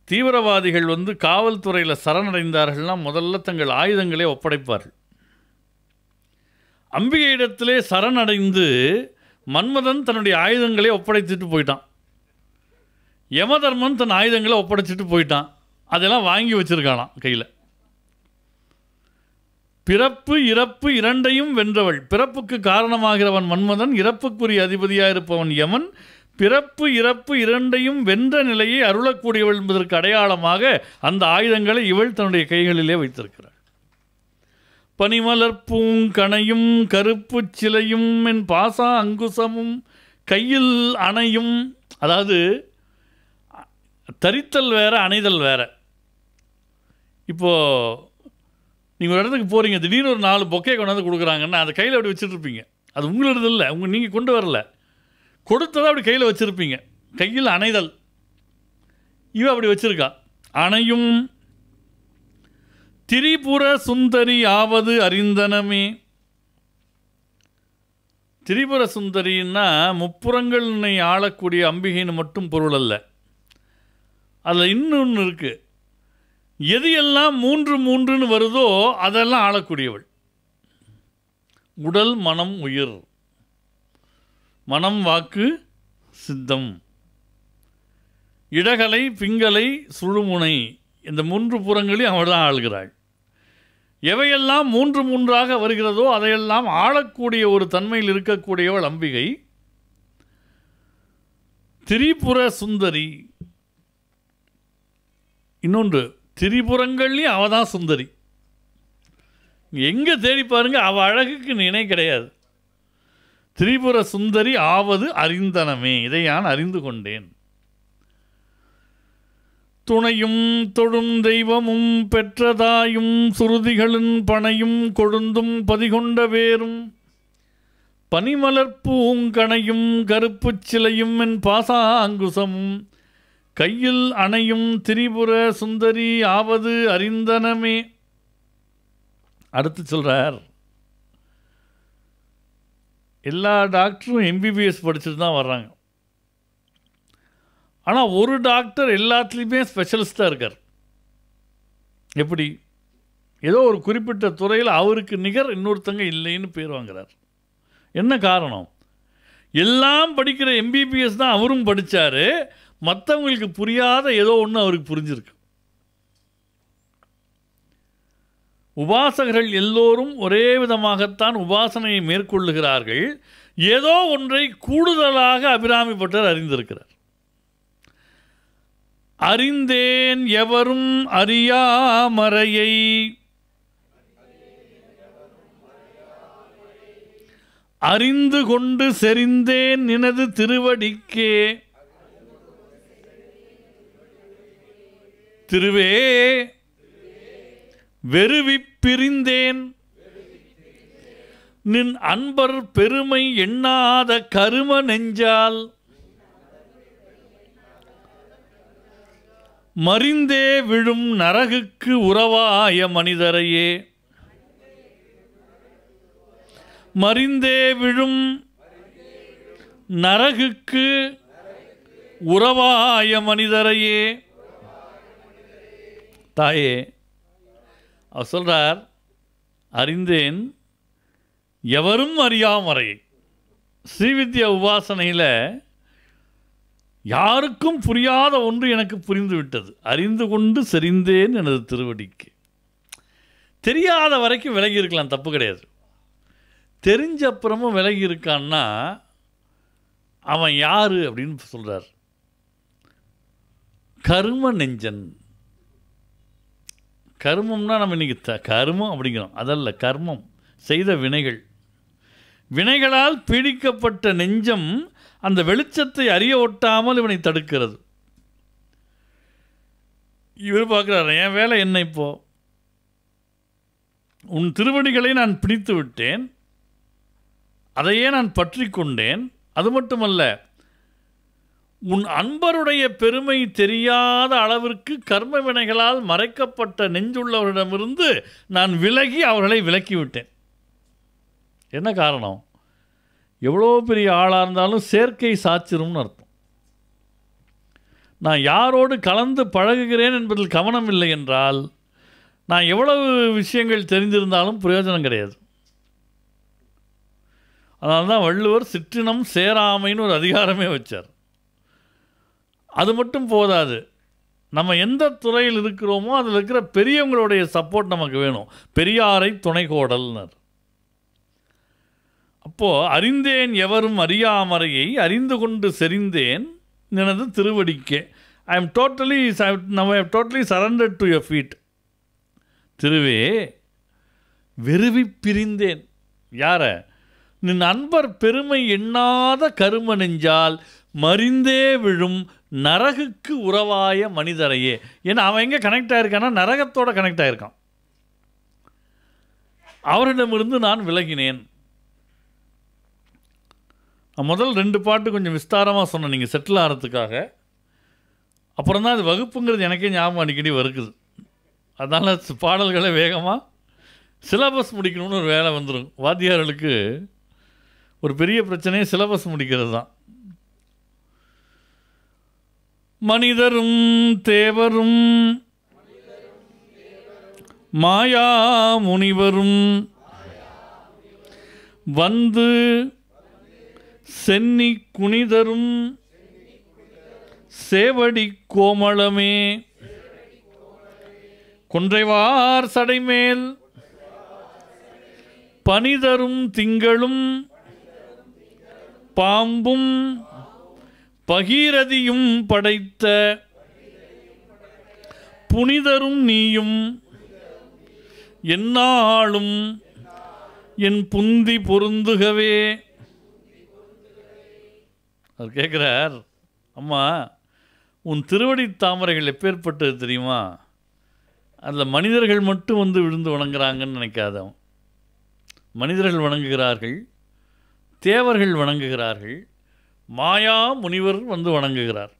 தீவிரவாதிகள் வந்து காவல்துறையில் சரணடைந்தார்கள்னா முதல்ல தங்கள் ஆயுதங்களை ஒப்படைப்பார்கள். அம்பிகையிடத்திலே சரணடைந்து மன்மதன் தன்னுடைய ஆயுதங்களை ஒப்படைத்துட்டு போயிட்டான். யமதர்மன் தன் ஆயுதங்களை ஒப்படைச்சிட்டு போயிட்டான். அதெல்லாம் வாங்கி வச்சிருக்கானாம் கையில். பிறப்பு இறப்பு இரண்டையும் வென்றவள். பிறப்புக்கு காரணமாகிறவன் மன்மதன் இறப்புக்குரிய அதிபதியாக இருப்பவன் யமன். பிறப்பு இறப்பு இரண்டையும் வென்ற நிலையை அருளக்கூடியவள் என்பதற்கு அடையாளமாக அந்த ஆயுதங்களை இவள் தன்னுடைய கைகளிலே வைத்திருக்கிறாள். பனிமலர் பூங்கணையும் கருப்புச் சிலையும் என் பாசா அங்குசமும் கையில் அணையும் அதாவது தரித்தல் வேற அணைதல் வேற. இப்போது நீங்கள் ஒரு இடத்துக்கு போகிறீங்க திடீர்னு ஒரு நாலு பொக்கே கொண்டாந்து கொடுக்குறாங்கன்னா அதை கையில் அப்படி வச்சுட்ருப்பீங்க அது உங்களோடது இல்லை. உங்கள் நீங்கள் கொண்டு வரல. கொடுத்ததை அப்படி கையில் வச்சுருப்பீங்க. கையில் அணைதல். இவ அப்படி வச்சுருக்கா. அணையும் திரிபுர சுந்தரி ஆவது அறிந்தனமே. திரிபுர சுந்தரின்னா முப்புறங்களினை ஆளக்கூடிய அம்பிகைன்னு மட்டும் பொருள் அல்ல. அதில் இன்னொன்று இருக்குது எது எல்லாம் மூன்று மூன்றுன்னு வருதோ அதெல்லாம் ஆளக்கூடியவள். உடல் மனம் உயிர். மனம் வாக்கு சித்தம். இடகலை பிங்கலை சுழுமுனை. இந்த மூன்று புறங்களையும் அவள் தான் ஆள்கிறாள். எவையெல்லாம் மூன்று மூன்றாக வருகிறதோ அதையெல்லாம் ஆளக்கூடிய ஒரு தன்மையில் இருக்கக்கூடியவள் அம்பிகை. திரிபுர சுந்தரி இன்னொன்று திரிபுரங்கள்லையும் அவள் தான் சுந்தரி. எங்கே தேடி பாருங்க அவள் அழகுக்கு நினை கிடையாது. திரிபுர சுந்தரி ஆவது அறிந்தனமே இதை நான் அறிந்து கொண்டேன். துணையும் தொழும் தெய்வமும் பெற்றதாயும் சுருதிகளின் பனையும் கொழுந்தும் பதிகொண்ட வேரும் பனிமலர் பூங்கணையும் கருப்புச் சிலையும் என் பாசாங்குசமும் கையில் அணையும் திரிபுர சுந்தரி ஆவது அறிந்தனமே. அடுத்து சொல்கிறார் எல்லா டாக்டரும் எம்பிபிஎஸ் படிச்சுட்டு தான் வர்றாங்க. ஆனால் ஒரு டாக்டர் எல்லாத்துலேயுமே ஸ்பெஷலிஸ்ட்டாக இருக்கார். எப்படி? ஏதோ ஒரு குறிப்பிட்ட துறையில் அவருக்கு நிகர் இன்னொருத்தங்க இல்லைன்னு பேர் வாங்குறார். என்ன காரணம்? எல்லாம் படிக்கிற எம்பிபிஎஸ் தான் அவரும் படித்தார் மற்றவங்களுக்கு புரியாத ஏதோ ஒன்று அவருக்கு புரிஞ்சிருக்கு. உபாசகர்கள் எல்லோரும் ஒரே விதமாகத்தான் உபாசனையை மேற்கொள்ளுகிறார்கள். ஏதோ ஒன்றை கூடுதலாக அபிராமிப்பட்டர் அறிந்திருக்கிறார். அறிந்தேன் எவரும் அறியாமறையை. அறிந்து கொண்டு செறிந்தேன் நினது திருவடிக்கே. திருவே வெறுவி பிரிந்தேன். நின் அன்பர் பெருமை எண்ணாத கரும நெஞ்சால். மறிந்தே விழும் நரகுக்கு உறவாய மனிதரையே. மறிந்தே விழும் நரகுக்கு உறவாய மனிதரையே. தாயே அவர் சொல்கிறார் அறிந்தேன் எவரும் அறியாமறையை ஸ்ரீவித்யா உபாசனையில் யாருக்கும் புரியாத ஒன்று எனக்கு புரிந்து விட்டது. அறிந்து கொண்டு செறிந்தேன் எனது திருவடிக்கு. தெரியாத வரைக்கும் விலகி இருக்கலாம் தப்பு கிடையாது. தெரிஞ்ச அப்புறமும் விலகி இருக்கான்னா அவன் யாரு அப்படின்னு சொல்கிறார் கரும நெஞ்சன். கர்மம்னா நம்ம இன்றைக்கி த கர்மம் அப்படிங்கிறோம். அதல்ல கர்மம். செய்த வினைகள். வினைகளால் பீடிக்கப்பட்ட நெஞ்சம் அந்த வெளிச்சத்தை அறிய ஒட்டாமல் இவனை தடுக்கிறது. இவர் பார்க்குறாரு என் வேலை என்ன இப்போ? உன் திருவடிகளை நான் பிடித்து விட்டேன். அதையே நான் பற்றி கொண்டேன். அது மட்டுமல்ல உன் அன்பருடைய பெருமை தெரியாத அளவிற்கு கர்ம வினைகளால் மறைக்கப்பட்ட நெஞ்சுள்ளவரிடமிருந்து நான் விலகி அவர்களை விலக்கிவிட்டேன். என்ன காரணம்? எவ்வளோ பெரிய ஆளாக இருந்தாலும் சேர்க்கை சாச்சிரும்னு அர்த்தம். நான் யாரோடு கலந்து பழகுகிறேன் என்பதில் கவனம் இல்லை என்றால் நான் எவ்வளவு விஷயங்கள் தெரிந்திருந்தாலும் பிரயோஜனம் கிடையாது. அதனால தான் வள்ளுவர் சிற்றினம் சேராமைன்னு ஒரு அதிகாரமே வச்சார். அது மட்டும் போதாது. நம்ம எந்த துறையில் இருக்கிறோமோ அதில் இருக்கிற பெரியவங்களுடைய சப்போர்ட் நமக்கு வேணும். பெரியாரை துணைகோடல்னர் அப்போது அறிந்தேன் எவரும் அறியாமறையை அறிந்து கொண்டு செறிந்தேன் எனது திருவடிக்கே. ஐ எம் டோட்டலி நம்ம totally surrendered to your feet திருவே வெறுவி பிரிந்தேன். யார? நின் அன்பர் பெருமை எண்ணாத கரும நெஞ்சால் மறிந்தே விழும் நரகுக்கு உறவாய மனிதரையே. ஏன்னா அவன் எங்கே கனெக்ட் ஆகிருக்கான்னா நரகத்தோட கனெக்ட் ஆகிருக்கான் அவரிடமிருந்து நான் விலகினேன். முதல் ரெண்டு பாட்டு கொஞ்சம் விஸ்தாரமாக சொன்னேன் நீங்கள் செட்டில் ஆகிறதுக்காக அப்புறம் தான் அது வகுப்புங்கிறது எனக்கே ஞாபகம் அடிக்கடி வருக்குது அதனால் பாடல்களை வேகமாக சிலபஸ் முடிக்கணும்னு ஒரு வேலை வந்துடும் வாத்தியார்களுக்கு ஒரு பெரிய பிரச்சனையே சிலபஸ் முடிக்கிறது தான். மனிதரும் தேவரும். மாயா முனிவரும். வந்து சென்னி குனிதரும். சேவடி கோமளமே. கொன்றைவார் சடைமேல். பனிதரும் திங்களும். பாம்பும். பகீரதியும் படைத்த புனிதரும் நீயும் எந்நாளும் என் புந்தி பொருந்துகவே அவர் கேட்குறார் அம்மா உன் திருவடி தாமரைகள் எப்பேற்பட்டது தெரியுமா அதில் மனிதர்கள் மட்டும் வந்து விழுந்து வணங்குறாங்கன்னு நினைக்காத அவன். மனிதர்கள் வணங்குகிறார்கள் தேவர்கள் வணங்குகிறார்கள் மாயா முனிவர் வந்து வணங்குகிறார்.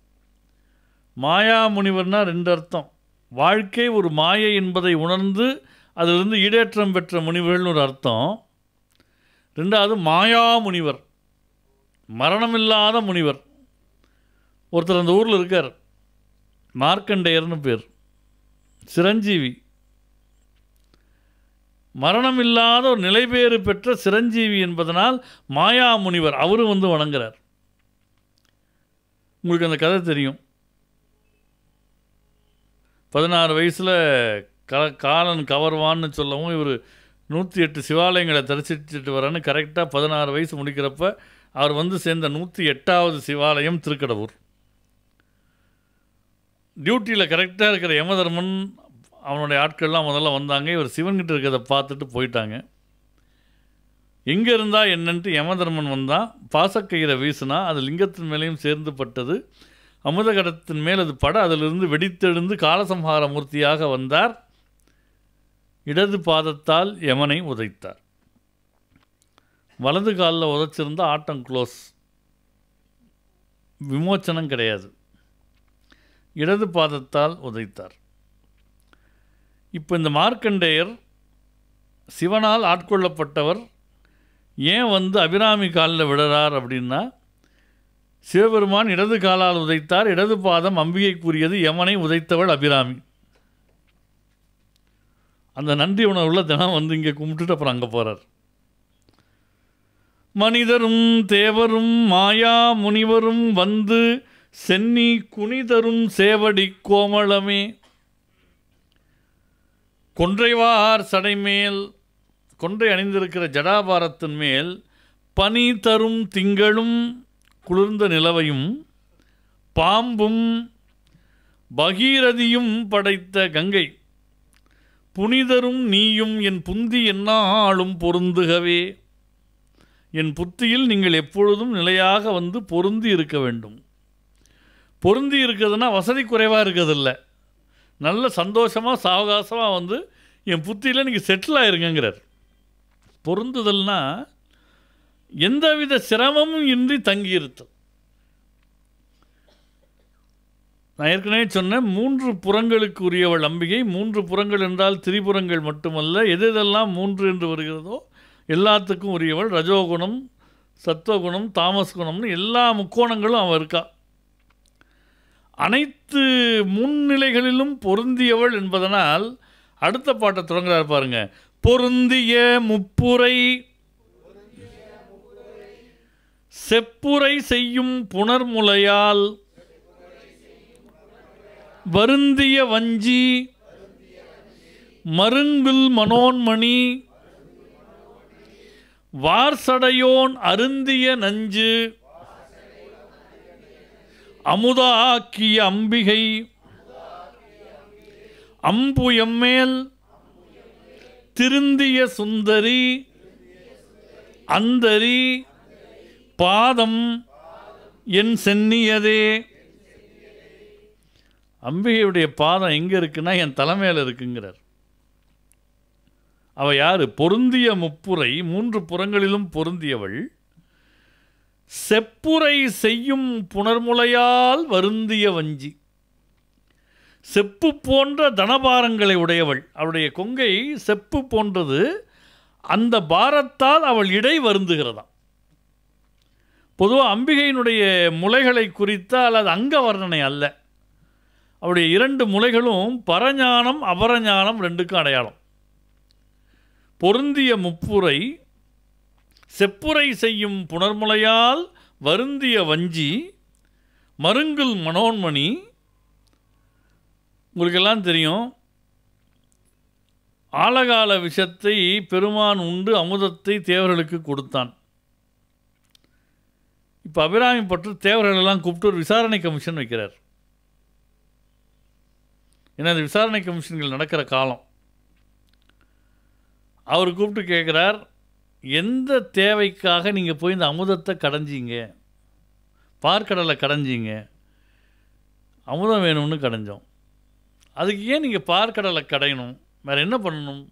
மாயா முனிவர்னால் ரெண்டு அர்த்தம். வாழ்க்கை ஒரு மாயை என்பதை உணர்ந்து அதிலிருந்து ஈடேற்றம் பெற்ற முனிவர்கள்னு ஒரு அர்த்தம். ரெண்டாவது மாயா முனிவர். மரணமில்லாத முனிவர். ஒருத்தர் அந்த ஊரில் இருக்கார். மார்க்கண்டேயர்னு பேர். சிரஞ்சீவி. மரணமில்லாத ஒரு நிலைபேறு பெற்ற சிரஞ்சீவி என்பதனால் மாயா முனிவர் அவரும் வந்து வணங்குறார். உங்களுக்கு அந்த கதை தெரியும். பதினாறு வயசில் க காலன் கவர்வான்னு சொல்லவும் இவர் நூற்றி எட்டு சிவாலயங்களை தரிசிச்சுட்டு வரேன்னு கரெக்டாக பதினாறு வயசு முடிக்கிறப்ப அவர் வந்து சேர்ந்த நூற்றி எட்டாவது சிவாலயம் திருக்கடவுர். டியூட்டியில் கரெக்டாக இருக்கிற யமதர்மன் அவனுடைய ஆட்கள்லாம் முதல்ல வந்தாங்க. இவர் சிவன்கிட்ட இருக்கிறத பார்த்துட்டு போயிட்டாங்க. எங்கே இருந்தால் என்னன்ட்டு யமதர்மன் வந்தான் பாசக்கயிறை வீசினா அது லிங்கத்தின் மேலேயும் சேர்ந்து பட்டது அமுதகடத்தின் மேல் அது பட அதிலிருந்து வெடித்தெழுந்து காலசம்ஹார மூர்த்தியாக வந்தார். இடது பாதத்தால் யமனை உதைத்தார். வலது காலில் உதைச்சிருந்த ஆட்டம் க்ளோஸ். விமோச்சனம் கிடையாது. இடது பாதத்தால் உதைத்தார். இப்போ இந்த மார்க்கண்டேயர் சிவனால் ஆட்கொள்ளப்பட்டவர் ஏன் வந்து அபிராமி காலில் விடுறார் அப்படின்னா சிவபெருமான் இடது காலால் உதைத்தார் இடது பாதம் அம்பிகை கூறியது யமனை உதைத்தவள் அபிராமி. அந்த நன்றி உணர்வுள்ள தினம் வந்து இங்கே கும்பிட்டுட்டு அப்புறம் அங்கே போகிறார் மனிதரும் தேவரும் மாயா முனிவரும் வந்து சென்னி குனிதரும் சேவடி கோமளமே. கொன்றைவார் சடைமேல் கொன்றை அணிந்திருக்கிற ஜடாபாரத்தின் மேல் பனி தரும் திங்களும் குளிர்ந்த நிலவையும் பாம்பும் பகீரதியும் படைத்த கங்கை. புனிதரும் நீயும் என் புந்தி என்னாலும் பொருந்துகவே. என் புத்தியில் நீங்கள் எப்பொழுதும் நிலையாக வந்து பொருந்தி இருக்க வேண்டும். பொருந்தி இருக்கிறதுனா வசதி குறைவாக இருக்கிறதில்ல. நல்ல சந்தோஷமாக சாவகாசமாக வந்து என் புத்தியில் நீங்கள் செட்டில் ஆயிருங்கிறார் பொருந்துதல்னா எந்தவித சிரமமும் இன்றி தங்கியிருத்தல். நான் ஏற்கனவே சொன்னேன் மூன்று புறங்களுக்கு உரியவள் அம்பிகை மூன்று புறங்கள் என்றால் திரிபுறங்கள் மட்டுமல்ல எது எதெல்லாம் மூன்று என்று வருகிறதோ எல்லாத்துக்கும் உரியவள் ரஜோகுணம் சத்துவகுணம் தாமஸ் குணம்னு எல்லா முக்கோணங்களும் அவள் இருக்கா. அனைத்து முன்னிலைகளிலும் பொருந்தியவள் என்பதனால் அடுத்த பாட்டை தொடங்குறாரு பாருங்கள் பொருந்திய முப்புரை செப்புரை செய்யும் புனர்முலையால் வருந்திய வஞ்சி மருங்கில் மனோன்மணி வார்சடையோன் அருந்திய நஞ்சு அமுதாக்கிய அம்பிகை அம்பு எம்மேல் திருந்திய சுந்தரி அந்தரி பாதம் என் சென்னியதே. அம்பிகையுடைய பாதம் எங்கே இருக்குன்னா என் தலைமையில் இருக்குங்கிறார். அவள் யார்? பொருந்திய முப்புரை மூன்று புறங்களிலும் பொருந்தியவள். செப்புரை செய்யும் புனர்முலையால் வருந்திய வஞ்சி. செப்பு போன்ற தனபாரங்களை உடையவள். அவளுடைய கொங்கை செப்பு போன்றது. அந்த பாரத்தால் அவள் இடை வருந்துகிறதாம். பொதுவாக அம்பிகையினுடைய முளைகளை குறித்தால் அது அங்க வர்ணனை அல்ல. அவருடைய இரண்டு முலைகளும் பரஞானம் அபரஞானம் ரெண்டுக்கும் அடையாளம். பொருந்திய முப்புரை செப்புரை செய்யும் புனர்முலையால் வருந்திய வஞ்சி மருங்குல் மனோன்மணி உங்களுக்கெல்லாம் தெரியும். ஆழகால விஷத்தை பெருமான் உண்டு அமுதத்தை தேவர்களுக்கு கொடுத்தான். இப்போ அபிராமி பற்று தேவர்களெல்லாம் கூப்பிட்டு ஒரு விசாரணை கமிஷன் வைக்கிறார். ஏன்னா அந்த விசாரணை கமிஷன்கள் நடக்கிற காலம். அவர் கூப்பிட்டு கேட்குறார் எந்த தேவைக்காக நீங்கள் போய் இந்த அமுதத்தை கடைஞ்சிங்க? பார்க்கடலை கடைஞ்சிங்க? அமுதம் வேணும்னு கடைஞ்சோம். அதுக்கு ஏன் நீங்கள் பார்க்கடலை கடையணும்? வேறு என்ன பண்ணணும்?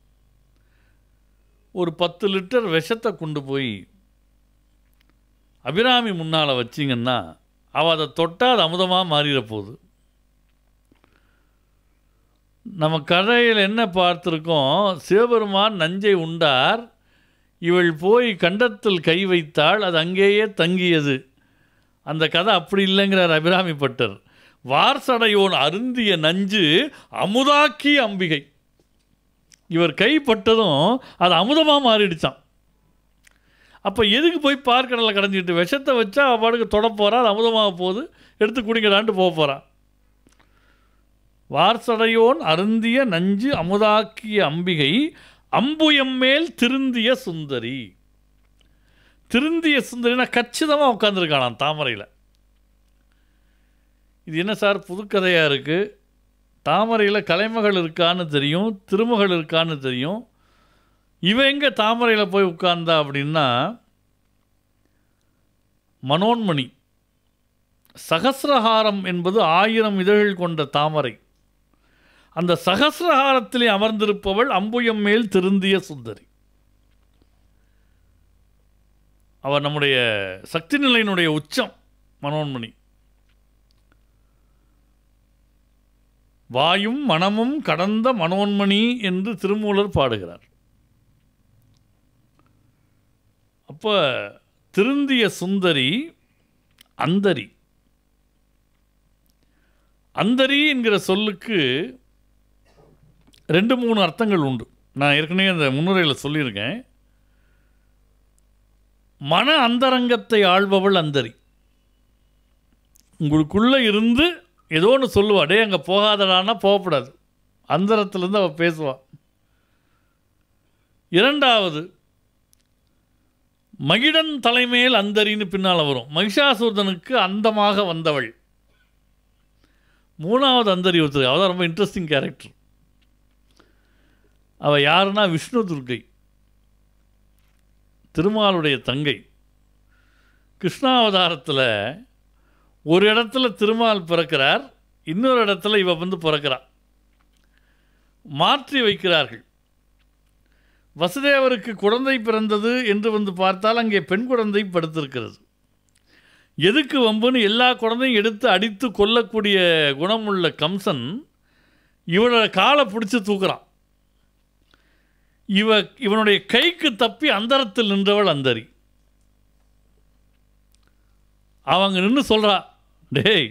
ஒரு பத்து லிட்டர் விஷத்தை கொண்டு போய் அபிராமி முன்னால் வச்சிங்கன்னா அவள் அதை தொட்டால் அது அமுதமாக மாறிட போகுது. நம்ம கதையில் என்ன பார்த்துருக்கோம்? சிவபெருமான் நஞ்சை உண்டார் இவள் போய் கண்டத்தில் கை வைத்தாள் அது அங்கேயே தங்கியது. அந்த கதை அப்படி இல்லைங்கிறார் அபிராமி பட்டர். வார்சடையோன் அருந்திய நஞ்சு அமுதாக்கி அம்பிகை. இவர் கைப்பட்டதும் அது அமுதமாக மாறிடுச்சான் அப்போ எதுக்கு போய் பார்க்கடலை கடைஞ்சிட்டு விஷத்தை வச்சா அவள் பாட்டுக்கு தொட போகிறா அது அமுதமாக போகுது எடுத்து குடிங்கடான்ட்டு போக போகிறான் வார்சடையோன் அருந்திய நஞ்சு அமுதாக்கிய அம்பிகை அம்புயம் மேல் திருந்திய சுந்தரி. திருந்திய சுந்தரினா கச்சிதமாக உட்காந்துருக்கானாம் தாமரையில். இது என்ன சார்? புதுக்கதையாக இருக்குது தாமரையில் கலைமகள் இருக்கான்னு தெரியும் திருமகள் இருக்கான்னு தெரியும். இவன் எங்கே தாமரையில் போய் உட்கார்ந்தா அப்படின்னா மனோன்மணி சகசிரஹாரம் என்பது ஆயிரம் இதழ்கள் கொண்ட தாமரை. அந்த சகசிரஹாரத்திலே அமர்ந்திருப்பவள் அம்புயம் மேல் திருந்திய சுந்தரி. அவர் நம்முடைய சக்தி நிலையினுடைய உச்சம் மனோன்மணி. வாயும் மனமும் கடந்த மனோன்மணி என்று திருமூலர் பாடுகிறார். அப்போ திருந்திய சுந்தரி அந்தரி. அந்தரி என்கிற சொல்லுக்கு ரெண்டு மூணு அர்த்தங்கள் உண்டு. நான் ஏற்கனவே அந்த முன்னுரையில் சொல்லியிருக்கேன். மன அந்தரங்கத்தை ஆள்பவள் அந்தரி. உங்களுக்குள்ளே இருந்து ஏதோ ஒன்று சொல்லுவாள் டே அங்கே போகாதடான்னா போகக்கூடாது அந்தரத்துலேருந்து அவள் பேசுவாள் இரண்டாவது மகிடன் தலைமையில் அந்தரின்னு பின்னால் வரும். மகிஷாசூர்தனுக்கு அந்தமாக வந்தவள். மூணாவது அந்தரி ஒருத்தர். அவள் ரொம்ப இன்ட்ரெஸ்டிங் கேரக்டர் அவள் யாருன்னா? விஷ்ணு துர்கை திருமாலுடைய தங்கை. கிருஷ்ணாவதாரத்தில் ஒரு இடத்துல திருமால் பிறக்கிறார் இன்னொரு இடத்துல இவ வந்து பிறக்கிறார் மாற்றி வைக்கிறார்கள். வசுதேவருக்கு குழந்தை பிறந்தது என்று வந்து பார்த்தால் அங்கே பெண் குழந்தை படுத்திருக்கிறது. எதுக்கு வம்புன்னு எல்லா குழந்தையும் எடுத்து அடித்து கொல்லக்கூடிய குணமுள்ள கம்சன் இவனோட காலை பிடிச்சி தூக்குறான். இவ இவனுடைய கைக்கு தப்பி அந்தரத்தில் நின்றவள் அந்தரி. அவங்க நின்று சொல்கிறா டேய்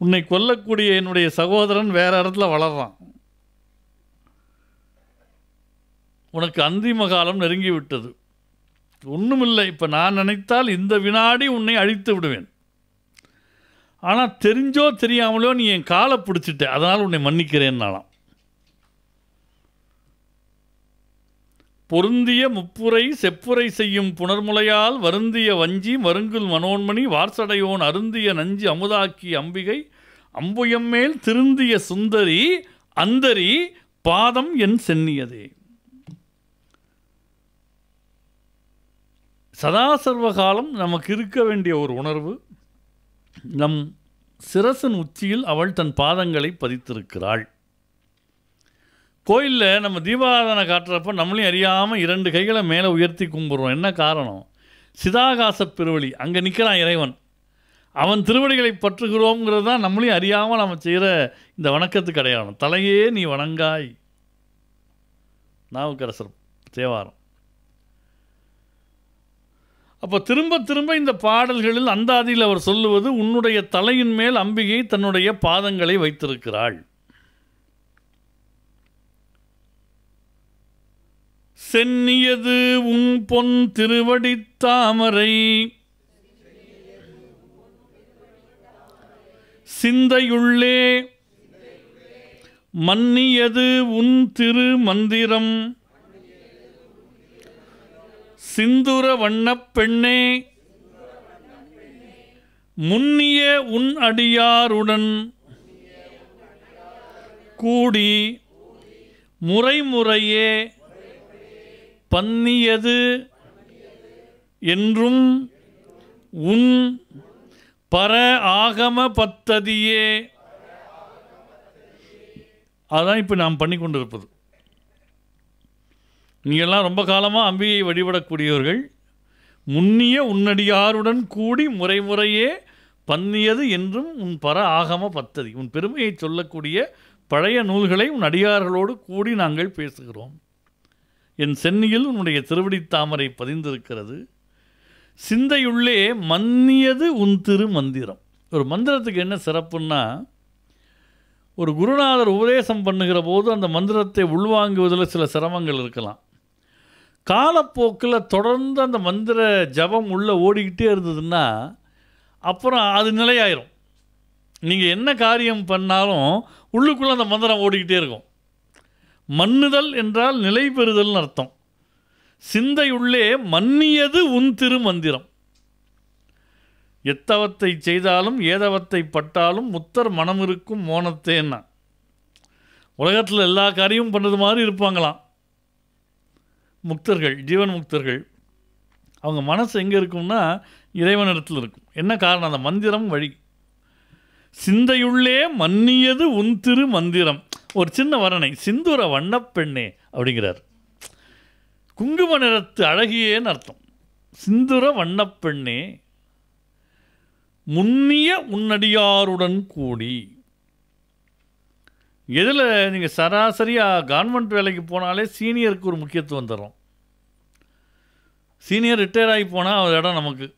உன்னை கொல்லக்கூடிய என்னுடைய சகோதரன் வேற இடத்துல வளர்றான். உனக்கு அந்திம காலம் நெருங்கி விட்டது. ஒன்றுமில்லை இப்போ நான் நினைத்தால் இந்த வினாடி உன்னை அழித்து விடுவேன். ஆனால் தெரிஞ்சோ தெரியாமலோ நீ என் காலை பிடிச்சிட்ட அதனால் உன்னை மன்னிக்கிறேன் பொருந்திய முப்புரை செப்புரை செய்யும் புனர்முலையால் வருந்திய வஞ்சி மருங்குல் மனோன்மணி வார்சடையோன் அருந்திய நஞ்சு அமுதாக்கி அம்பிகை அம்புயம்மேல் திருந்திய சுந்தரி அந்தரி பாதம் என் சென்னியதே. சதா சர்வகாலம் நமக்கு இருக்க வேண்டிய ஒரு உணர்வு நம் சிரசன் உச்சியில் அவள் தன் பாதங்களை பதித்திருக்கிறாள். கோயிலில் நம்ம தீபாராதனை காட்டுறப்ப நம்மளையும் அறியாமல் இரண்டு கைகளை மேலே உயர்த்தி கும்பிட்றோம். என்ன காரணம்? சிதாகாச பெருவழி அங்கே நிற்கிறான் இறைவன். அவன் திருவடிகளை பற்றுகிறோங்கிறது தான் நம்மளையும் அறியாமல் நம்ம செய்கிற இந்த வணக்கத்துக்கு அடையாளம். தலையே நீ வணங்காய். நாவுக்கரசர் தேவாரம். அப்போ திரும்ப திரும்ப இந்த பாடல்களில் அந்தாதியில் அவர் சொல்லுவது உன்னுடைய தலையின் மேல் அம்பிகை தன்னுடைய பாதங்களை வைத்திருக்கிறாள். சென்னியது உன் பொன் திருவடித்தாமரை சிந்தையுள்ளே. மன்னியது உன் திரு மந்திரம் சிந்துர வண்ணப் பெண்ணே. முன்னிய உன் அடியாருடன். கூடி முறைமுறையே. பன்னியது என்றும் உன் பர ஆகம பத்ததியே. அதான் இப்போ நாம் பண்ணி கொண்டிருப்பது. நீங்கள்லாம் ரொம்ப காலமாக அம்பியை வழிபடக்கூடியவர்கள். முன்னிய உன்னடியாருடன் கூடி முறைமுறையே பன்னியது என்றும் உன் பர ஆகம பத்ததி. உன் பெருமையை சொல்லக்கூடிய பழைய நூல்களை உன் அடியார்களோடு கூடி நாங்கள் பேசுகிறோம். என் சென்னியில் உன்னுடைய திருவடி தாமரை பதிந்திருக்கிறது. சிந்தையுள்ளே மன்னியது உன் திரு மந்திரம் ஒரு மந்திரத்துக்கு என்ன சிறப்புன்னா ஒரு குருநாதர் உபதேசம் பண்ணுகிற போது அந்த மந்திரத்தை உள்வாங்குவதில் சில சிரமங்கள் இருக்கலாம். காலப்போக்கில் தொடர்ந்து அந்த மந்திர ஜபம் உள்ளே ஓடிக்கிட்டே இருந்ததுன்னா அப்புறம் அது நிலையாயிரும். நீங்கள் என்ன காரியம் பண்ணாலும் உள்ளுக்குள்ளே அந்த மந்திரம் ஓடிக்கிட்டே இருக்கும். மன்னுதல் என்றால் நிலை பெறுதல்னு அர்த்தம். சிந்தையுள்ளே மன்னியது உன் திருமந்திரம். எத்தவத்தை செய்தாலும் ஏதவத்தை பட்டாலும் முத்தர் மனம் இருக்கும் மோனத்தேன்னா. உலகத்தில் எல்லா காரியமும் பண்ணுறது மாதிரி இருப்பாங்களாம். முக்தர்கள் ஜீவன் முக்தர்கள். அவங்க மனசு எங்கே இருக்கும்னா இறைவனிடத்தில் இருக்கும். என்ன காரணம்? அந்த மந்திரம் வழி. சிந்தையுள்ளே மன்னியது உன் திரு மந்திரம் ஒரு சின்ன வர்ணனை சிந்துர வண்ணப்பெண்ணே அப்படிங்கிறார். குங்கும நிறத்து அழகியேன்னு அர்த்தம். சிந்துர வண்ணப்பெண்ணே முன்னிய உன்னடியாருடன் கூடி. எதில் நீங்கள் சராசரியாக கவர்மெண்ட் வேலைக்கு போனாலே சீனியருக்கு ஒரு முக்கியத்துவம் தரும். சீனியர் ரிட்டையர் ஆகி போனால் ஒரு இடம் நமக்கு.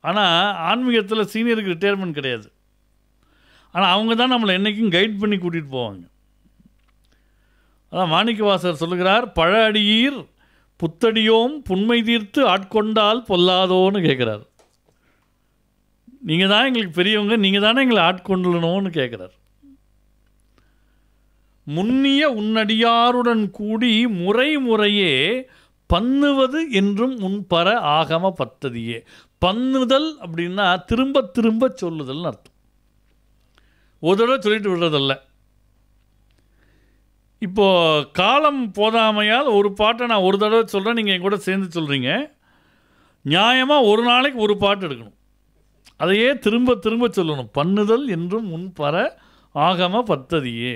ஆனால் ஆன்மீகத்தில் சீனியருக்கு ரிட்டையர்மெண்ட் கிடையாது. ஆனால் அவங்க தான் நம்மளை என்றைக்கும் கைட் பண்ணி கூட்டிகிட்டு போவாங்க. அதான் மாணிக்கவாசர் சொல்லுகிறார் பழ அடியீர் புத்தடியோம் புண்மை தீர்த்து ஆட்கொண்டால் பொல்லாதோன்னு கேட்குறார் நீங்கள் தான் எங்களுக்கு பெரியவங்க நீங்கள் தானே எங்களை ஆட்கொள்ளணும்னு கேட்குறார் முன்னிய உன்னடியாருடன் கூடி முறை முறையே பண்ணுவது என்றும் முன்பர ஆகம பத்ததியே. பண்ணுதல் அப்படின்னா திரும்ப திரும்ப சொல்லுதல்னு அர்த்தம். ஒரு தடவை சொல்லிட்டு விடுறதில்ல. இப்போ காலம் போதாமையால் ஒரு பாட்டை நான் ஒரு தடவை சொல்கிறேன் நீங்கள் என் கூட சேர்ந்து சொல்கிறீங்க நியாயமாக ஒரு நாளைக்கு ஒரு பாட்டு எடுக்கணும். அதையே திரும்ப திரும்ப சொல்லணும். பண்ணுதல் என்றும் முன்பற ஆகம பத்ததியே.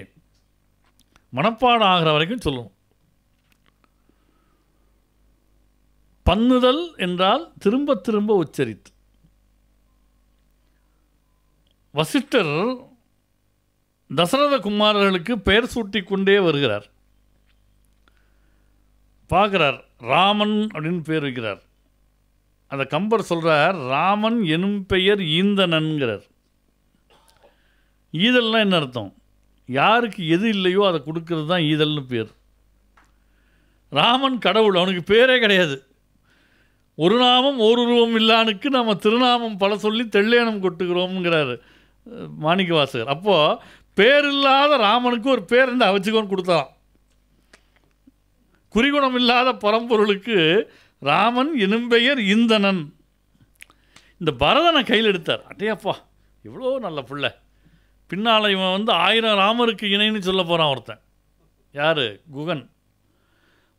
மனப்பாடம் ஆகிற வரைக்கும் சொல்லணும். பண்ணுதல் என்றால் திரும்ப திரும்ப உச்சரித்து வசிஷ்டர் தசரத குமாரர்களுக்கு பெயர் சூட்டிக் கொண்டே வருகிறார். பார்க்குறார் ராமன் அப்படின்னு பேர் வைக்கிறார். அந்த கம்பர் சொல்கிறார் ராமன் எனும் பெயர் ஈந்தனன்கிறார். ஈதல்னால் என்ன அர்த்தம்? யாருக்கு எது இல்லையோ அதை கொடுக்கறது தான் ஈதல்னு பேர். ராமன் கடவுள் அவனுக்கு பேரே கிடையாது. ஒரு நாமம் ஓருருவம் இல்லானுக்கு நம்ம திருநாமம் பல சொல்லி தெள்ளேனம் கொட்டுகிறோம்ங்கிறார் மாணிக்கவாசகர். அப்போது பேர் இல்லாத ராமனுக்கு ஒரு பேர் இருந்து அவச்சுக்கோன்னு கொடுத்தான் குறிகுணம் இல்லாத பரம்பொருளுக்கு ராமன் எனும் பெயர் இந்தனன் இந்த பரதனை கையில் எடுத்தார். அட்டையப்பா இவ்வளோ நல்ல பிள்ளை. பின்னால் இவன் வந்து ஆயிரம் ராமருக்கு இணைன்னு சொல்ல போகிறான் ஒருத்தன். யார்? குகன்.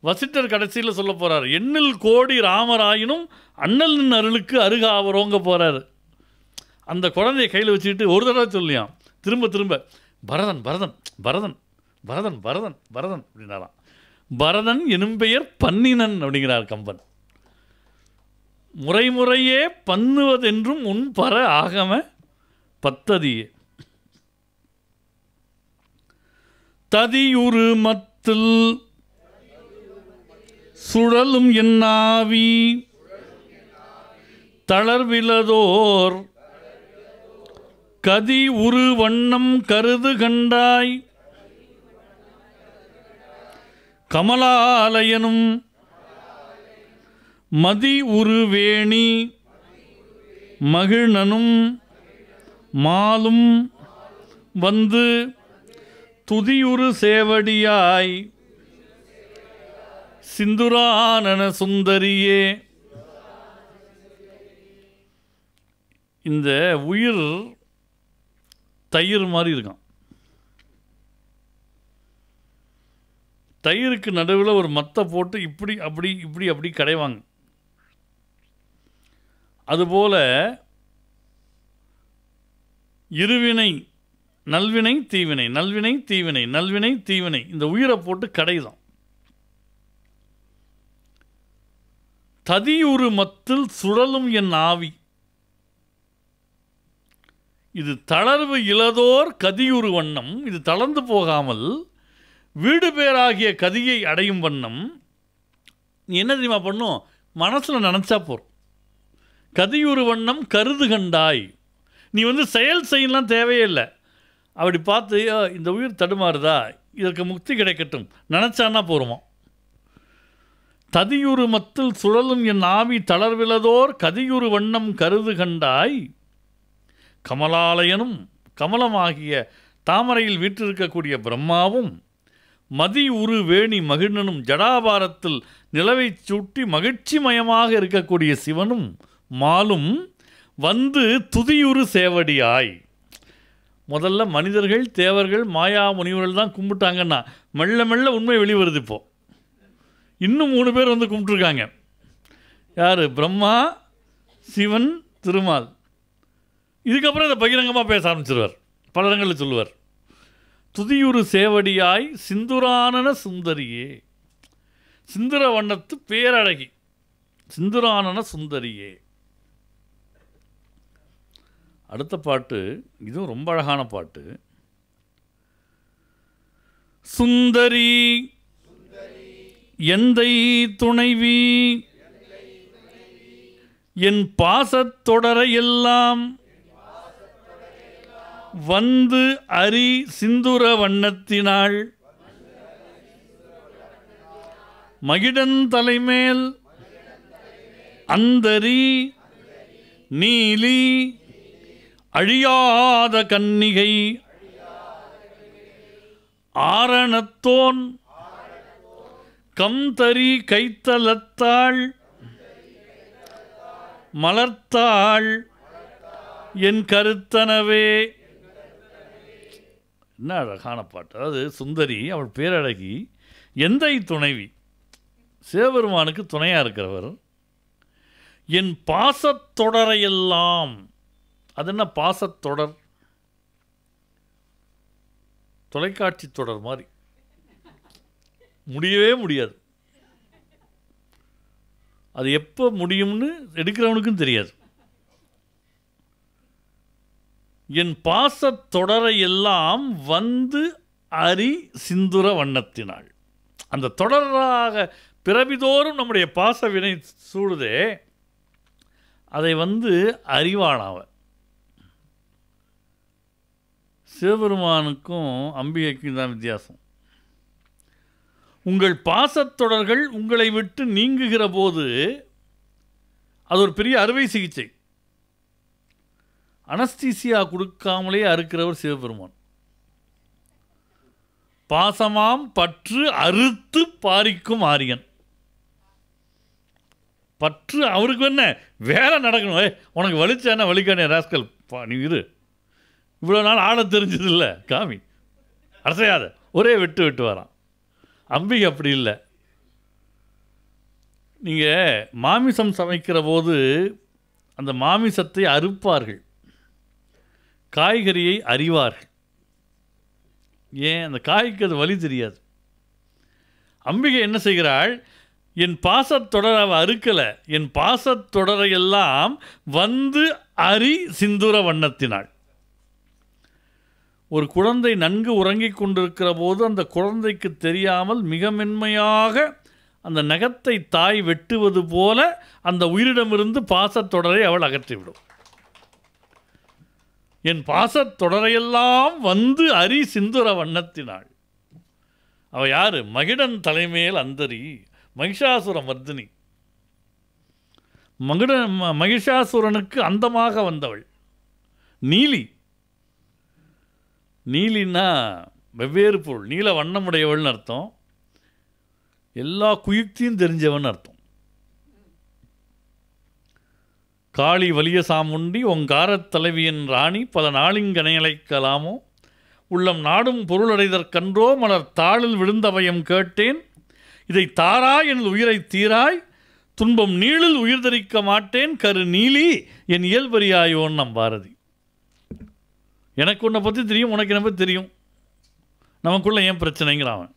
வசிட்டர் கடைசியில் சொல்ல போகிறார் எண்ணில் கோடி ராமராயினும் அண்ணல் நின் அருளுக்கு அருகாவரோங்க போகிறாரு அந்த குழந்தைய கையில் வச்சுக்கிட்டு ஒரு தடவை சொல்லியான் திரும்ப திரும்ப பரதன் பரதன் பரதன் பரதன் பரதன் பரதன் அப்படின்னாராம். பரதன் எனும் பெயர் பன்னினன் அப்படிங்கிறார் கம்பன். முறைமுறையே பண்ணுவதென்றும் உன் பர ஆகம பத்ததியே. ததியுரு மத்தில் சுழலும் என்னாவி தளர்விலதோர் கதி உரு வண்ணம் கருது கண்டாய். கமலாலயனும் மதி உருவேணி மகிழ்னனும் மாலும் வந்து துதியுறு சேவடியாய். சிந்துரானன சுந்தரியே. இந்த உயிர் தயிர் மாதிரி இருக்கான். தயிருக்கு நடுவில் ஒரு மத்தை போட்டு இப்படி அப்படி இப்படி அப்படி கடைவாங்க அதுபோல இருவினை நல்வினை தீவினை நல்வினை தீவினை நல்வினை தீவினை இந்த உயிரை போட்டு கடைதான். ததியுறு மத்தில் சுழலும் என் ஆவி. இது தளர்வு இளதோர் கதியுறு வண்ணம். இது தளர்ந்து போகாமல் வீடு பேராகிய கதியை அடையும் வண்ணம். நீ என்ன தெரியுமா பண்ணும்? மனசில் நினச்சா போறோம். கதியுறு வண்ணம் கருது கண்டாய். நீ வந்து செயல் செய்யலாம் தேவையே இல்லை. அப்படி பார்த்து இந்த உயிர் தடுமாறுதா? இதற்கு முக்தி கிடைக்கட்டும். நினச்சான்னா போருமா ததியுறு மத்தில் சுழலும் என் ஆவி தளர்விலதோர் கதியுறு வண்ணம் கருது கண்டாய். கமலாலயனும் கமலமாகிய தாமரையில் வீற்றிருக்கக்கூடிய பிரம்மாவும் மதி உரு வேணி மகிழ்னனும் ஜடாபாரத்தில் நிலவைச் சுட்டி மகிழ்ச்சிமயமாக இருக்கக்கூடிய சிவனும் மாலும் வந்து துதியுறு சேவடியாய். முதல்ல மனிதர்கள் தேவர்கள் மாயா முனிவர்கள் தான் கும்பிட்டாங்கன்னா மெல்ல மெல்ல உண்மை வெளிவருது இப்போ. இன்னும் மூணு பேர் வந்து கும்பிட்டுருக்காங்க. யார்? பிரம்மா சிவன் திருமால். இதுக்கப்புறம் இதை பகிரங்கமாக பேச ஆரம்பிச்சிருவார். பல இடங்களில் சொல்லுவார். துதியுறு சேவடியாய் சிந்துரானன சுந்தரியே. சிந்துர வண்ணத்து பேரழகி. சிந்துரானன சுந்தரியே. அடுத்த பாட்டு இதுவும் ரொம்ப அழகான பாட்டு. சுந்தரி எந்தை துணைவி என் பாசத்தொடரையெல்லாம் எல்லாம் வந்து அரி சிந்துர வண்ணத்தினாள் மகிடன் தலைமேல் அந்தரி நீலி அழியாத கன்னிகை ஆரணத்தோன் கம்தரி கைத்தலத்தாள் மலர்த்தாள் என் கருத்தனவே. என்ன அழகான பாட்டு? அதாவது சுந்தரி அவள் பேரழகி எந்த துணைவி? சிவபெருமானுக்கு துணையாக இருக்கிறவர். என் பாசத்தொடரையெல்லாம் அது என்ன பாசத்தொடர் தொலைக்காட்சி தொடர் மாதிரி. முடியவே முடியாது. அது எப்போ முடியும்னு எடுக்கிறவனுக்கும் தெரியாது. என் பாசத் தொடரையெல்லாம் வந்து அரி சிந்துர வண்ணத்தினாள். அந்த தொடராக பிறவிதோறும் நம்முடைய பாச வினை சூடுதே அதை வந்து அறிவாளாவ சிவபெருமானுக்கும் அம்பிகைக்கும் தான் வித்தியாசம். உங்கள் பாசத்தொடர்கள் உங்களை விட்டு நீங்குகிற போது அது ஒரு பெரிய அறுவை சிகிச்சை. அனஸ்தீசியா கொடுக்காமலே அறுக்கிறவர் சிவபெருமான். பாசமாம் பற்று அறுத்து பாரிக்கும் ஆரியன். பற்று அவருக்கு என்ன? வேலை நடக்கணும். ஏ உனக்கு வலிச்சானே வலிக்கானே ராஸ்கல்? பா நீ இரு. இவ்வளோ நாள் ஆட தெரிஞ்சது இல்லை காமி. அரசையாத ஒரே வெட்டு வெட்டு வரான். அம்பிகை அப்படி இல்லை. நீங்கள் மாமிசம் சமைக்கிற போது அந்த மாமிசத்தை அறுப்பார்கள். காய்கறியை அறிவார்கள். ஏன்? அந்த காய்க்கு அது வழி தெரியாது. அம்பிகை என்ன செய்கிறாள்? என் பாசத்தொடர் அவள் அறுக்கலை. என் பாசத்தொடரையெல்லாம் வந்து அரி சிந்துர வண்ணத்தினாள். ஒரு குழந்தை நன்கு உறங்கிக் கொண்டிருக்கிற போது அந்த குழந்தைக்கு தெரியாமல் மிக மென்மையாக அந்த நகத்தை தாய் வெட்டுவது போல அந்த உயிரிடமிருந்து பாசத்தொடரை அவள் அகற்றிவிடும். என் பாசத்தொடரையெல்லாம் வந்து அரி சிந்துர வண்ணத்தினாள். அவ யாரு? மகிடன் தலைமையில் அந்தரி மகிஷாசுர மர்தினி மகிட ம- மகிஷாசுரனுக்கு அந்தமாக வந்தவள். நீலி. நீலின்னா வெவ்வேறு பொருள். நீல வண்ணமுடையவள்னு அர்த்தம். எல்லா குயுக்தியும் தெரிஞ்சவன் அர்த்தம். காளி வலிய சாமுண்டி ஒங்காரத் தலைவியின் ராணி பல நாளிங்கனையலைக்கலாமோ உள்ளம் நாடும் பொருளடைதற்கன்றோ மலர் தாளில் விழுந்தவையும் கேட்டேன். இதை தாராய் எனது உயிரை தீராய். துன்பம் நீளில் உயிர் தரிக்க மாட்டேன். கரு நீலி என் இயல்பறியாயோன் நம் பாரதி. எனக்கு உன்னை பற்றி தெரியும் உனக்கு என்ன பற்றி தெரியும். நமக்குள்ள ஏன் பிரச்சனைங்கிறான் அவன்.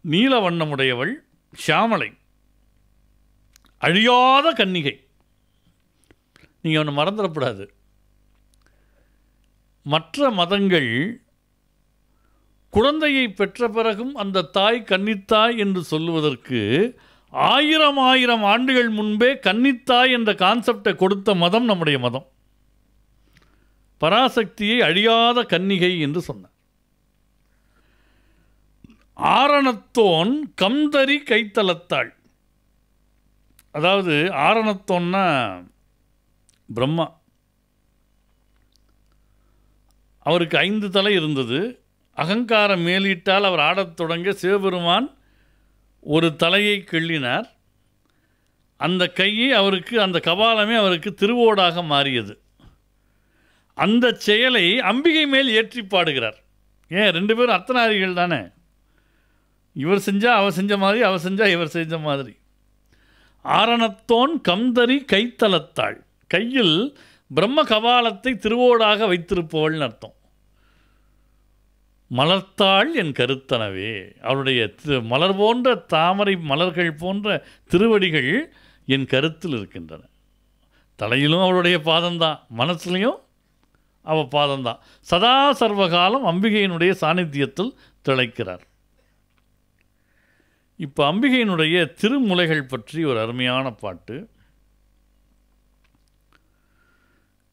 நீல வண்ணமுடையவள் ஷியாமலை. அழியாத கன்னிகை. நீங்கள் ஒன்று மறந்துடக்கூடாது. மற்ற மதங்கள் குழந்தையை பெற்ற பிறகும் அந்த தாய் கன்னித்தாய் என்று சொல்லுவதற்கு ஆயிரம் ஆயிரம் ஆண்டுகள் முன்பே கன்னித்தாய் என்ற கான்செப்டை கொடுத்த மதம் நம்முடைய மதம். பராசக்தியை அழியாத கன்னிகை என்று சொன்னார். ஆரணத்தோன் கம்தரி கைத்தலத்தாள். அதாவது ஆரணத்தோன்னா பிரம்மா. அவருக்கு ஐந்து தலை இருந்தது. அகங்காரம் மேலிட்டால் அவர் ஆடத் தொடங்க சிவபெருமான் ஒரு தலையை கிள்ளினார். அந்த கையை அவருக்கு அந்த கபாலமே அவருக்கு திருவோடாக மாறியது. அந்த செயலை அம்பிகை மேல் ஏற்றி பாடுகிறார். ஏன்? ரெண்டு பேரும் அர்த்தநாரிகள் தானே. இவர் செஞ்சால் அவர் செஞ்ச மாதிரி அவர் செஞ்சால் இவர் செஞ்ச மாதிரி. ஆரணத்தோன் கந்தரி கைத்தலத்தாள். கையில் பிரம்ம கபாலத்தை திருவோடாக வைத்திருப்பவள்னு அர்த்தம். மலர்த்தாள் என் கருத்தனவே. அவருடைய திரு- மலர் போன்ற தாமரை மலர்கள் போன்ற திருவடிகள் என் கருத்தில் இருக்கின்றன. தலையிலும் அவளுடைய பாதம்தான் மனசுலையும் அவள் பாதம்தான். சதா சர்வகாலம் அம்பிகையினுடைய சாநித்தியத்தில் திளைக்கிறார். இப்போ அம்பிகையினுடைய திருமுலைகள் பற்றி ஒரு அருமையான பாட்டு.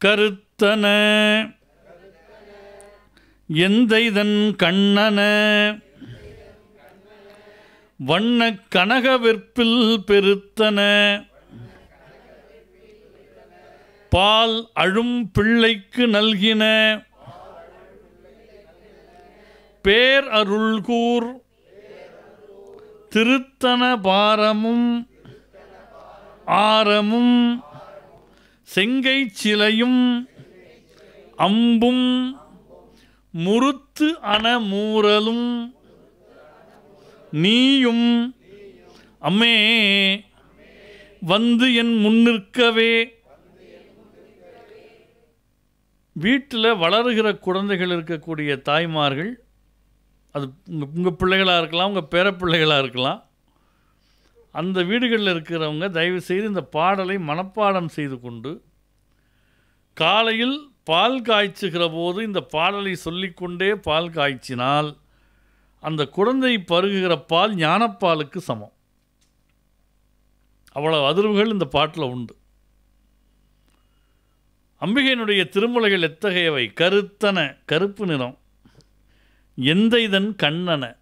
கருத்தன எந்தைதன் கண்ணன வண்ண கனகவெற்பில் பெருத்தன பால் அழும் பிள்ளைக்கு நல்கின பேர் அருள்கூர் திருத்தன பாரமும் ஆரமும் செங்கை சிலையும் அம்பும் முறுத்து அணமூறலும் நீயும் அம்மே வந்து என் முன்னிற்கவே வீட்டில் வளருகிற குழந்தைகள் இருக்கக்கூடிய தாய்மார்கள் அது உங்கள் உங்கள் பிள்ளைகளாக இருக்கலாம் உங்கள் பேர பிள்ளைகளாக இருக்கலாம். அந்த வீடுகளில் இருக்கிறவங்க தயவு செய்து இந்த பாடலை மனப்பாடம் செய்து கொண்டு காலையில் பால் காய்ச்சுகிற போது இந்த பாடலை சொல்லிக்கொண்டே பால் காய்ச்சினால் அந்த குழந்தை பருகுகிற பால் ஞானப்பாலுக்கு சமம். அவ்வளவு அதிர்வுகள் இந்த பாட்டில் உண்டு. அம்பிகையினுடைய திருமுலைகள் எத்தகையவை? கருத்தன கருப்பு நிறம். எந்த இதன் கண்ணன.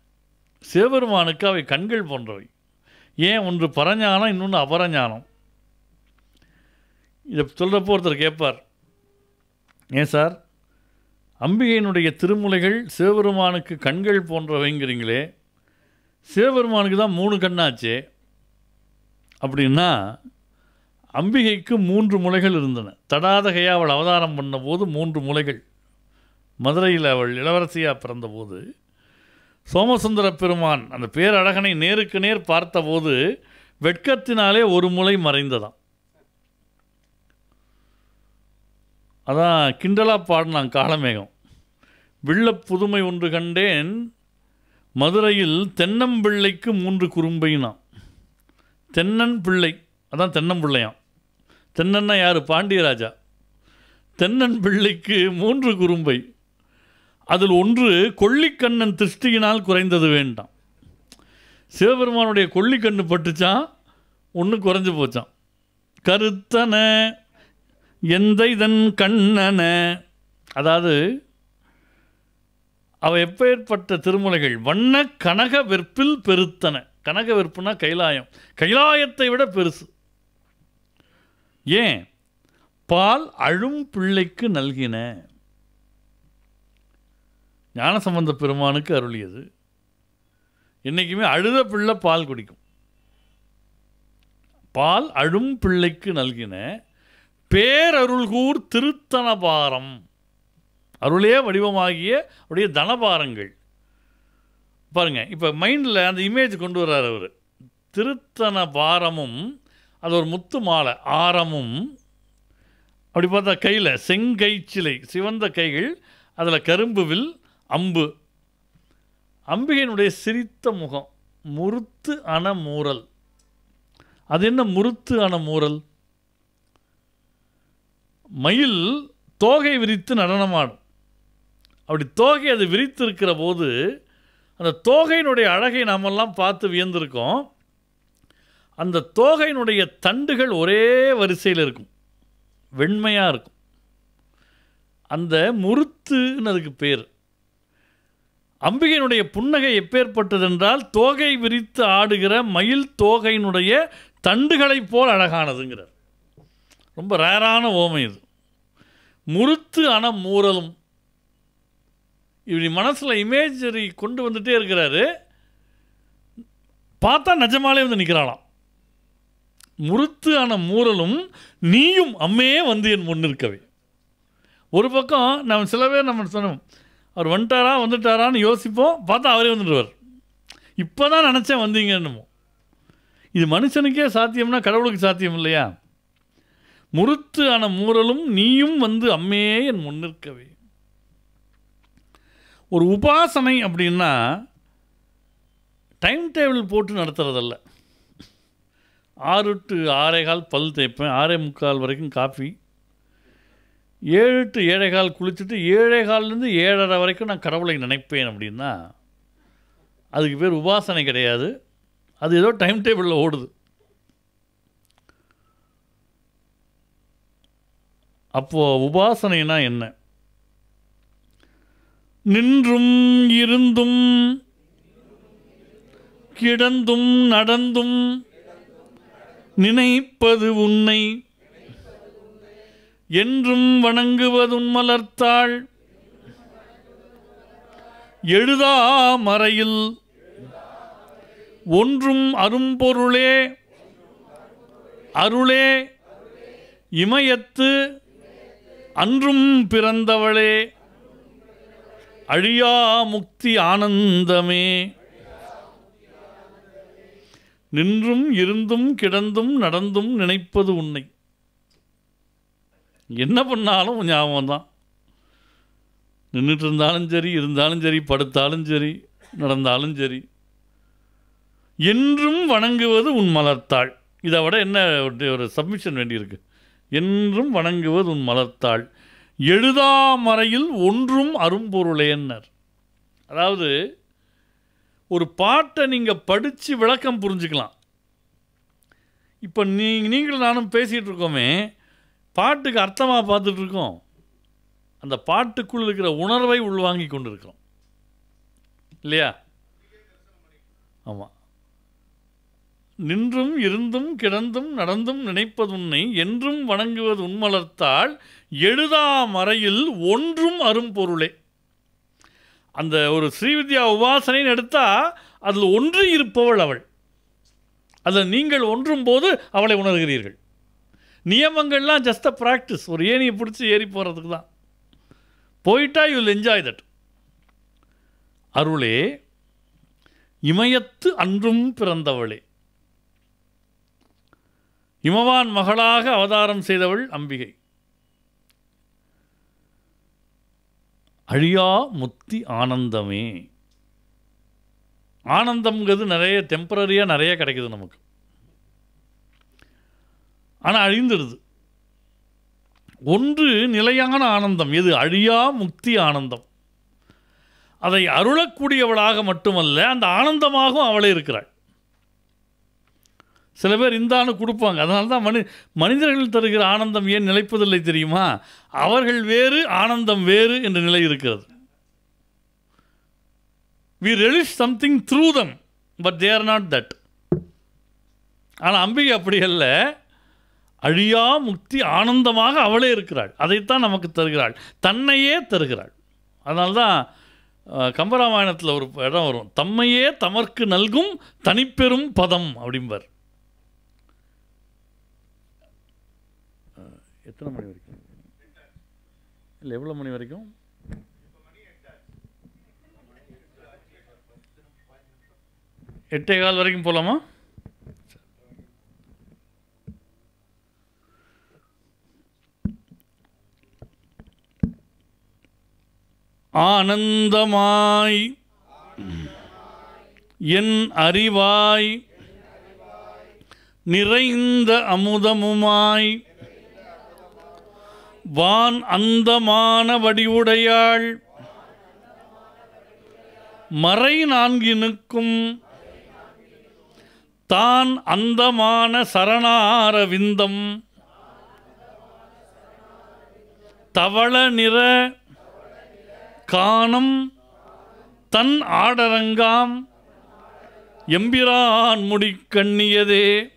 சிவபெருமானுக்கு அவை கண்கள் போன்றவை. ஏன் ஒன்று பரஞானம் இன்னொன்று அபரஞானம்? இதை சொல்கிறப்போ ஒருத்தர் கேட்பார். ஏன் சார்? அம்பிகையினுடைய திருமுலைகள் சிவபெருமானுக்கு கண்கள் போன்றவைங்கிறீங்களே. சிவபெருமானுக்கு தான் மூணு கண்ணாச்சே. அப்படின்னா அம்பிகைக்கு மூன்று முலைகள் இருந்தன. தடாதகையா அவள் அவதாரம் பண்ணபோது மூன்று முலைகள். மதுரையில் அவள் இளவரசியாக பிறந்தபோது சோமசுந்தர பெருமான் அந்த பேரழகனை நேருக்கு நேர் பார்த்தபோது வெட்கத்தினாலே ஒரு முளை மறைந்ததாம். அதான் கிண்டலா பாடினான் காலமேகம். வில்லப் புதுமை ஒன்று கண்டேன் மதுரையில் தென்னம்பிள்ளைக்கு மூன்று குறும்பைனாம் தென்னன் பிள்ளை அதான் தென்னம்பிள்ளையாம் தென்னன்னா யார்? பாண்டியராஜா. தென்னன் பிள்ளைக்கு மூன்று குறும்பை. அதில் ஒன்று கொள்ளிக்கண்ணன் திருஷ்டியினால் குறைந்தது வேண்டாம். சிவபெருமானுடைய கொள்ளிக்கண்ணு பட்டுச்சான் ஒன்று குறைஞ்சு போச்சான் கருத்தன எந்த இதன் கண்ணன. அதாவது அவ எப்பேற்பட்ட திருமலைகள்? வண்ண கனக வெற்பில் பெருத்தன. கனக வெற்புனா கைலாயம். கைலாயத்தை விட பெருசு. ஏன்? பால் அழும் பிள்ளைக்கு நல்கின. ஞானசம்பந்த பெருமானுக்கு அருளியது. என்றைக்குமே அழுத பிள்ளை பால் குடிக்கும். பால் அழும் பிள்ளைக்கு நல்கின பேரருள்கூர் திருத்தனபாரம். அருளே வடிவமாகிய அவருடைய தனபாரங்கள். பாருங்கள் இப்போ மைண்டில் அந்த இமேஜ் கொண்டு வர்றார் அவர். திருத்தன பாரமும் அது ஒரு முத்து மாலை ஆரமும் அப்படி பார்த்தா கையில் செங்கை சிலை சிவந்த கைகள் அதில் கரும்பு வில் அம்பு. அம்பிகையினுடைய சிரித்த முகம் முறுத்து அண மூரல் அது என்ன முறுத்து அண மூரல் மயில் தோகை விரித்து நடனமாடும். அப்படி தோகை அது விரித்திருக்கிற போது அந்த தோகையினுடைய அழகை நாமெல்லாம் பார்த்து வியந்திருக்கோம். அந்த தோகையினுடைய தண்டுகள் ஒரே வரிசையில் இருக்கும். வெண்மையாக இருக்கும். அந்த முறுத்துன்னு அதுக்கு பேர். அம்பிகையினுடைய புன்னகை எப்பேற்பட்டதென்றால் தோகை விரித்து ஆடுகிற மயில் தோகையினுடைய தண்டுகளைப் போல் அழகானதுங்கிறார். ரொம்ப ரேரான ஓமை இது. முறுத்து அண மூரலும் இப்படி மனசில் இமேஜரி கொண்டு வந்துட்டே இருக்கிறாரு. பார்த்தா நிஜமாலே வந்து நிற்கிறாளாம் முறுத்து ஆன மூரலும் நீயும் அம்மே வந்து என் முன்னிற்கவே. ஒரு பக்கம் நம்ம சில பேர் நம்ம சொன்னோம் அவர் வந்துட்டாரா வந்துட்டாரான்னு யோசிப்போம் பார்த்தா அவரே வந்துடுவார். இப்போ தான் நினச்சேன் வந்தீங்கன்னுமோ இது மனுஷனுக்கே சாத்தியம்னா கடவுளுக்கு சாத்தியம் இல்லையா? முறுத்து ஆன மூரலும் நீயும் வந்து அம்மே என் முன்னிற்கவே. ஒரு உபாசனை அப்படின்னா டைம் டேபிள் போட்டு நடத்துறதல்ல. ஆறு டு ஆறே கால் பல் தேய்ப்பேன் ஆறே முக்கால் வரைக்கும் காஃபி. ஏழு டு ஏழை கால் குளிச்சுட்டு ஏழை கால்லேருந்து ஏழரை வரைக்கும் நான் கடவுளை நினைப்பேன் அப்படின்னா அதுக்கு பேர் உபாசனை கிடையாது. அது ஏதோ டைம் டேபிளில் ஓடுது. அப்போது உபாசனைனா என்ன? நின்றும் இருந்தும் கிடந்தும் நடந்தும் நினைப்பது உன்னை என்றும் வணங்குவதுன் மலர்த்தாள். எழுதா மறையில் ஒன்றும் அரும்பொருளே அருளே இமயத்து அன்றும் பிறந்தவளே அழியா முக்தி ஆனந்தமே. நின்றும் இருந்தும் கிடந்தும் நடந்தும் நினைப்பது உன்னை. என்ன பண்ணாலும் ஞாபகம் தான். நின்றுட்டு இருந்தாலும் சரி இருந்தாலும் சரி படுத்தாலும் சரி நடந்தாலும் சரி. என்றும் வணங்குவது உன் மலர்த்தாள். இதை விட என்ன ஒரு- ஒரு சப்மிஷன் வேண்டியிருக்கு. என்றும் வணங்குவது உன் மலர்த்தாள். எழுதாமறையில் ஒன்றும் அரும்பொருளேன்னர். அதாவது ஒரு பாட்டை நீங்கள் படித்து விளக்கம் புரிஞ்சுக்கலாம். இப்போ நீ நீங்களும் நானும் பேசிகிட்டு இருக்கோமே பாட்டுக்கு அர்த்தமாக பார்த்துட்ருக்கோம். அந்த பாட்டுக்குள் இருக்கிற உணர்வை உள்வாங்கி கொண்டு இருக்கிறோம் இல்லையா? ஆமாம் நின்றும் இருந்தும் கிடந்தும் நடந்தும் நினைப்பதுன்னை என்றும் வணங்குவது உண்மலர்த்தால் எழுதா மறையில் ஒன்றும் அரும்பொருளே. அந்த ஒரு ஸ்ரீவித்யா உபாசனைன்னு எடுத்தால் அதில் ஒன்று இருப்பவள் அவள். அதில் நீங்கள் ஒன்றும் போது அவளை உணர்கிறீர்கள். நியமங்கள்லாம் ஜஸ்ட் அ ப்ராக்டிஸ் ஒரு ஏணியை பிடிச்சி ஏறி போகிறதுக்கு தான். போயிட்டா யூ வில் என்ஜாய் தட் அருளே இமயத்து அன்றும் பிறந்தவளே. இமவான் மகளாக அவதாரம் செய்தவள் அம்பிகை. அழியா முத்தி ஆனந்தமே. ஆனந்தம்ங்கிறது நிறைய டெம்பரரியாக நிறைய கிடைக்குது நமக்கு. ஆனால் அழிந்துடுது ஒன்று நிலையான ஆனந்தம் எது அழியா முக்தி ஆனந்தம். அதை அருளக்கூடியவளாக மட்டுமல்ல அந்த ஆனந்தமாகவும் அவளே இருக்கிறாள். சில பேர் இந்தான்னு கொடுப்பாங்க. அதனால தான் மனி மனிதர்கள் தருகிற ஆனந்தம் ஏன் நிலைப்பதில்லை தெரியுமா? அவர்கள் வேறு ஆனந்தம் வேறு என்ற நிலை இருக்கிறது. We relish something through them but they are not that ஆனால் அம்பிகை அப்படி இல்லை அழியா முக்தி ஆனந்தமாக அவளே இருக்கிறாள். அதைத்தான் நமக்கு தருகிறாள். தன்னையே தருகிறாள். அதனால்தான் கம்பராமாயணத்தில் ஒரு இடம் வரும். தம்மையே தமர்க்கு நல்கும் தனிப்பெரும் பதம் அப்படிம்பார். எத்தனை மணி வரைக்கும்? இல்லை எவ்வளோ மணி வரைக்கும்? எட்டே கால் வரைக்கும் போகலாமா ஆனந்தமாய். என் அறிவாய். நிறைந்த அமுதமுமாய். வான் அந்தமான வடிவுடையாள். மறை நான்கினுக்கும் தான் அந்தமான சரணாரவிந்தம் தவள நிற காணும் தன் ஆடரங்காம் எம்பிரான் முடி கண்ணியதே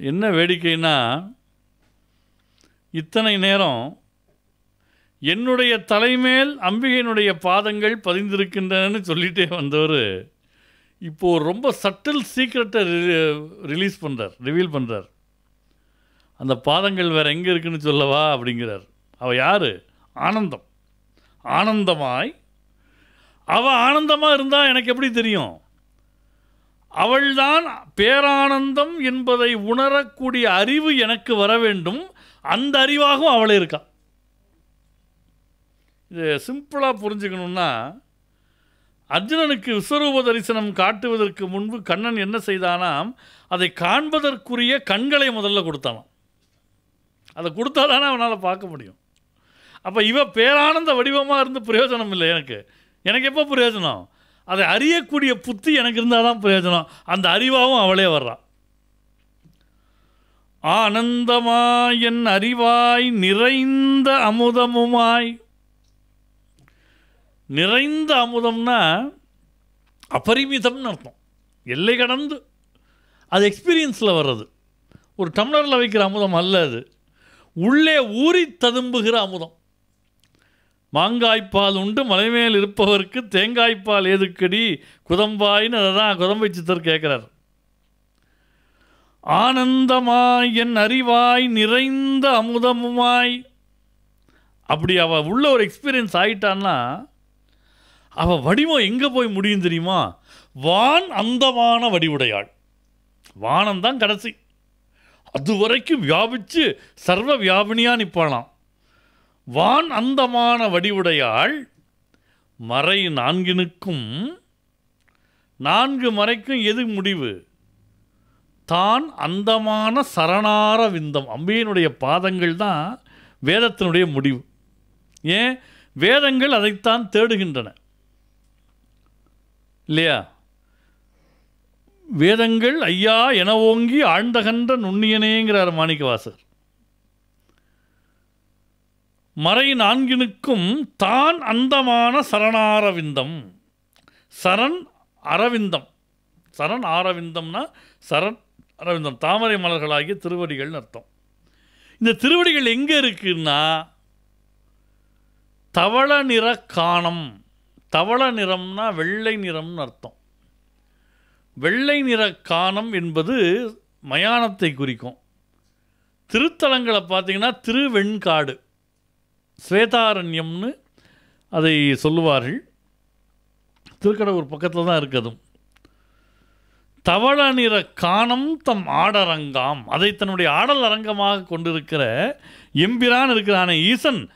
என்ன வேடிக்கைனா இத்தனை நேரம் என்னுடைய தலைமேல் அம்பிகையினுடைய பாதங்கள் பதிந்திருக்கின்றனன்னு சொல்லிட்டே வந்தவர் இப்போது ரொம்ப சட்டில் சீக்ரெட்டை ரிலீஸ் பண்ணுறார் ரிவீல் பண்ணுறார் அந்த பாதங்கள் வேறு எங்கே இருக்குன்னு சொல்லவா அப்படிங்கிறார். அவள் யார்? ஆனந்தம். ஆனந்தமாய் அவள் ஆனந்தமாக இருந்தால் எனக்கு எப்படி தெரியும்? அவள்தான் பேரானந்தம் என்பதை உணரக்கூடிய அறிவு எனக்கு வர வேண்டும். அந்த அறிவாகவும் அவளே இருக்கா. இது சிம்பிளாக புரிஞ்சுக்கணுன்னா அர்ஜுனனுக்கு விஸ்வரூப தரிசனம் காட்டுவதற்கு முன்பு கண்ணன் என்ன செய்தானாம்? அதை காண்பதற்குரிய கண்களை முதல்ல கொடுத்தானாம். அதை கொடுத்தா தானே அவனால் பார்க்க முடியும். அப்போ இவ பேரானந்த வடிவமாக இருந்து பிரயோஜனம் இல்லை எனக்கு. எனக்கு எப்போ பிரயோஜனம்? அதை அறியக்கூடிய புத்தி எனக்கு இருந்தால் தான் பிரயோஜனம். அந்த அறிவாகவும் அவளே வர்றா. ஆனந்தமாய் என் அறிவாய் நிறைந்த அமுதமுமாய். நிறைந்த அமுதம்னா அபரிமிதம்னு அர்த்தம். எல்லை கடந்து அது எக்ஸ்பீரியன்ஸில் வர்றது. ஒரு டம்ளரில் வைக்கிற அமுதம் அல்ல அது. உள்ளே ஊறி ததும்புகிற அமுதம். மாங்காய்ப்பால் உண்டு மலைமேல் இருப்பவருக்கு தேங்காய்ப்பால் ஏதுக்கடி? குதம்பாயின்னு அதை தான் குதம்பை சித்தர் கேட்குறார் ஆனந்தமாய் என் அறிவாய் நிறைந்த அமுதமுமாய். அப்படி அவள் உள்ள ஒரு எக்ஸ்பீரியன்ஸ் ஆயிட்டான்னா அவள் வடிவம் எங்கே போய் முடியும் தெரியுமா? வான் அந்தமான வடிவுடையாள். வானம் தான் கடைசி. அது வரைக்கும் சர்வ வியாபினியாக நிற்பாளாம் வான் அந்தமான வடிவுடையாள் மறை நான்கினுக்கும் நான்கு மறைக்கும் எது முடிவு? தான் அந்தமான சரணார விந்தம். அம்பியினுடைய பாதங்கள் தான் வேதத்தினுடைய முடிவு. ஏன்? வேதங்கள் அதைத்தான் தேடுகின்றன. இல்லையா? வேதங்கள் ஐயா என ஓங்கி ஆழ்ந்தகன்ற நுண்ணியனேங்கிறார் மாணிக்கவாசர். மறை நான்கினுக்கும் தான் அந்தமான சரணாரவிந்தம். சரண் அரவிந்தம். சரண் ஆரவிந்தம்னா சரண் அரவிந்தம். தாமரை மலர்களாகிய திருவடிகள்னு அர்த்தம். இந்த திருவடிகள் எங்கே இருக்குன்னா தவள நிற காணம். தவள நிறம்னா வெள்ளை நிறம்னு அர்த்தம். வெள்ளை நிற காணம் என்பது மயானத்தை குறிக்கும். திருத்தலங்களை பார்த்தீங்கன்னா திருவெண்காடு. ஸ்வேதாரண்யம்னு அதை சொல்லுவார்கள். திருக்கடவுர் பக்கத்தில் தான் இருக்கதும். தவள நிற காணம் தம் ஆடரங்காம். அதை தன்னுடைய ஆடல் அரங்கமாக கொண்டிருக்கிற எம்பிரான் இருக்கிறானே ஈசன்.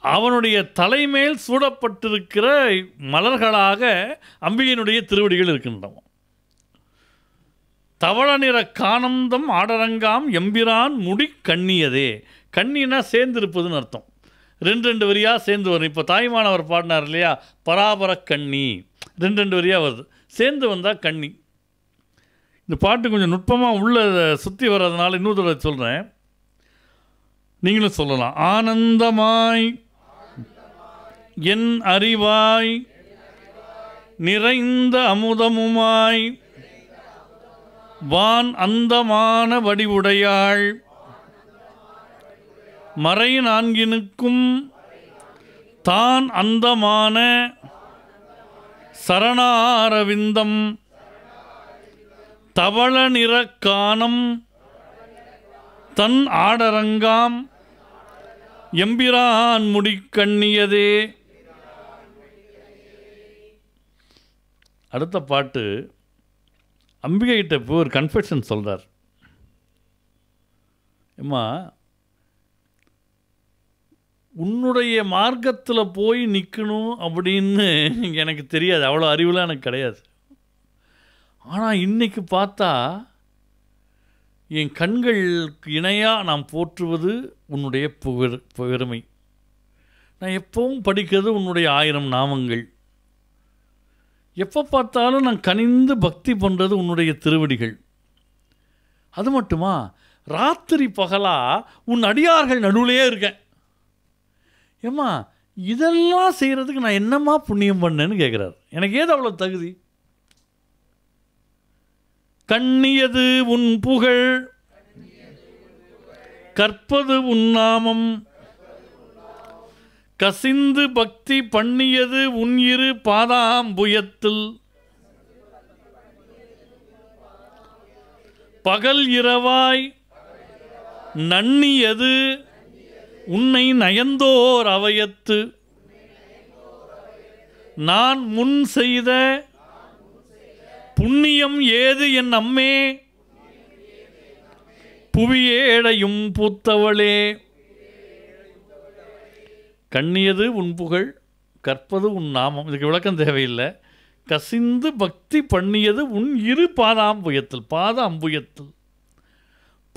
அவனுடைய தலைமேல் சூடப்பட்டிருக்கிற மலர்களாக அம்பிகையினுடைய திருவடிகள் இருக்கின்றன. தவள நிற காணந்தம் ஆடரங்காம் எம்பிரான் முடி கண்ணியதே. கண்ணினா சேர்ந்திருப்பதுன்னு அர்த்தம். ரெண்டு ரெண்டு வரியாக சேர்ந்து வரும். இப்போ தாய்மானவர் பாடினார் இல்லையா? பராபர கண்ணி. ரெண்டு ரெண்டு வரியாக வருது. சேர்ந்து வந்தால் கண்ணி. இந்த பாட்டு கொஞ்சம் நுட்பமாக உள்ள சுற்றி வர்றதுனால இன்னொரு தடவை சொல்கிறேன் நீங்களும் சொல்லலாம். ஆனந்தமாய் என் அறிவாய் நிறைந்த அமுதமுமாய் வான் அந்தமான வடிவுடையாள் மறை நான்கினுக்கும் தான் அந்தமான சரணாரவிந்தம் தவள நிறக்கானம் தன் ஆடரங்காம் எம்பிரான் முடிக்கண்ணியதே. அடுத்த பாட்டு அம்பிகைகிட்ட போய் ஒரு கன்ஃபெஷன் சொல்கிறார் அம்மா உன்னுடைய மார்க்கத்தில் போய் நிற்கணும் அப்படின்னு எனக்கு தெரியாது. அவ்வளோ அறிவுலாம் எனக்கு கிடையாது. ஆனால் இன்றைக்கி பார்த்தா என் கண்களுக்கு இணையாக நான் போற்றுவது உன்னுடைய புகர் பெருமை நான் எப்பவும் படிக்கிறது உன்னுடைய ஆயிரம் நாமங்கள். எப்போ பார்த்தாலும் நான் கனிந்து பக்தி பண்ணுறது உன்னுடைய திருவடிகள். அது மட்டுமா? ராத்திரி பகலாக உன் அடியார்கள் நடுவிலேயே இருக்கேன். ஏம்மா இதெல்லாம் செய்கிறதுக்கு நான் என்னம்மா புண்ணியம் பண்ணேன்னு கேட்குறாரு எனக்கு ஏது அவ்வளோ தகுதி? கண்ணியது உன் புகழ் கற்பது உன் நாமம். கசிந்து பக்தி பண்ணியது உன் இரு பாதாம்புயத்தில். பகல் இரவாய் நன்னியது உன்னை நயந்தோர் அவயத்து. நான் முன் செய்த புண்ணியம் ஏது என் அம்மே? புவியேடையும் பூத்தவளே. கண்ணியது உன் புகழ் கற்பது உன் நாமம். இதுக்கு விளக்கம் தேவையில்லை. கசிந்து பக்தி பண்ணியது உன் இரு பாதாம்புயத்தில் பாத அம்புயத்தில்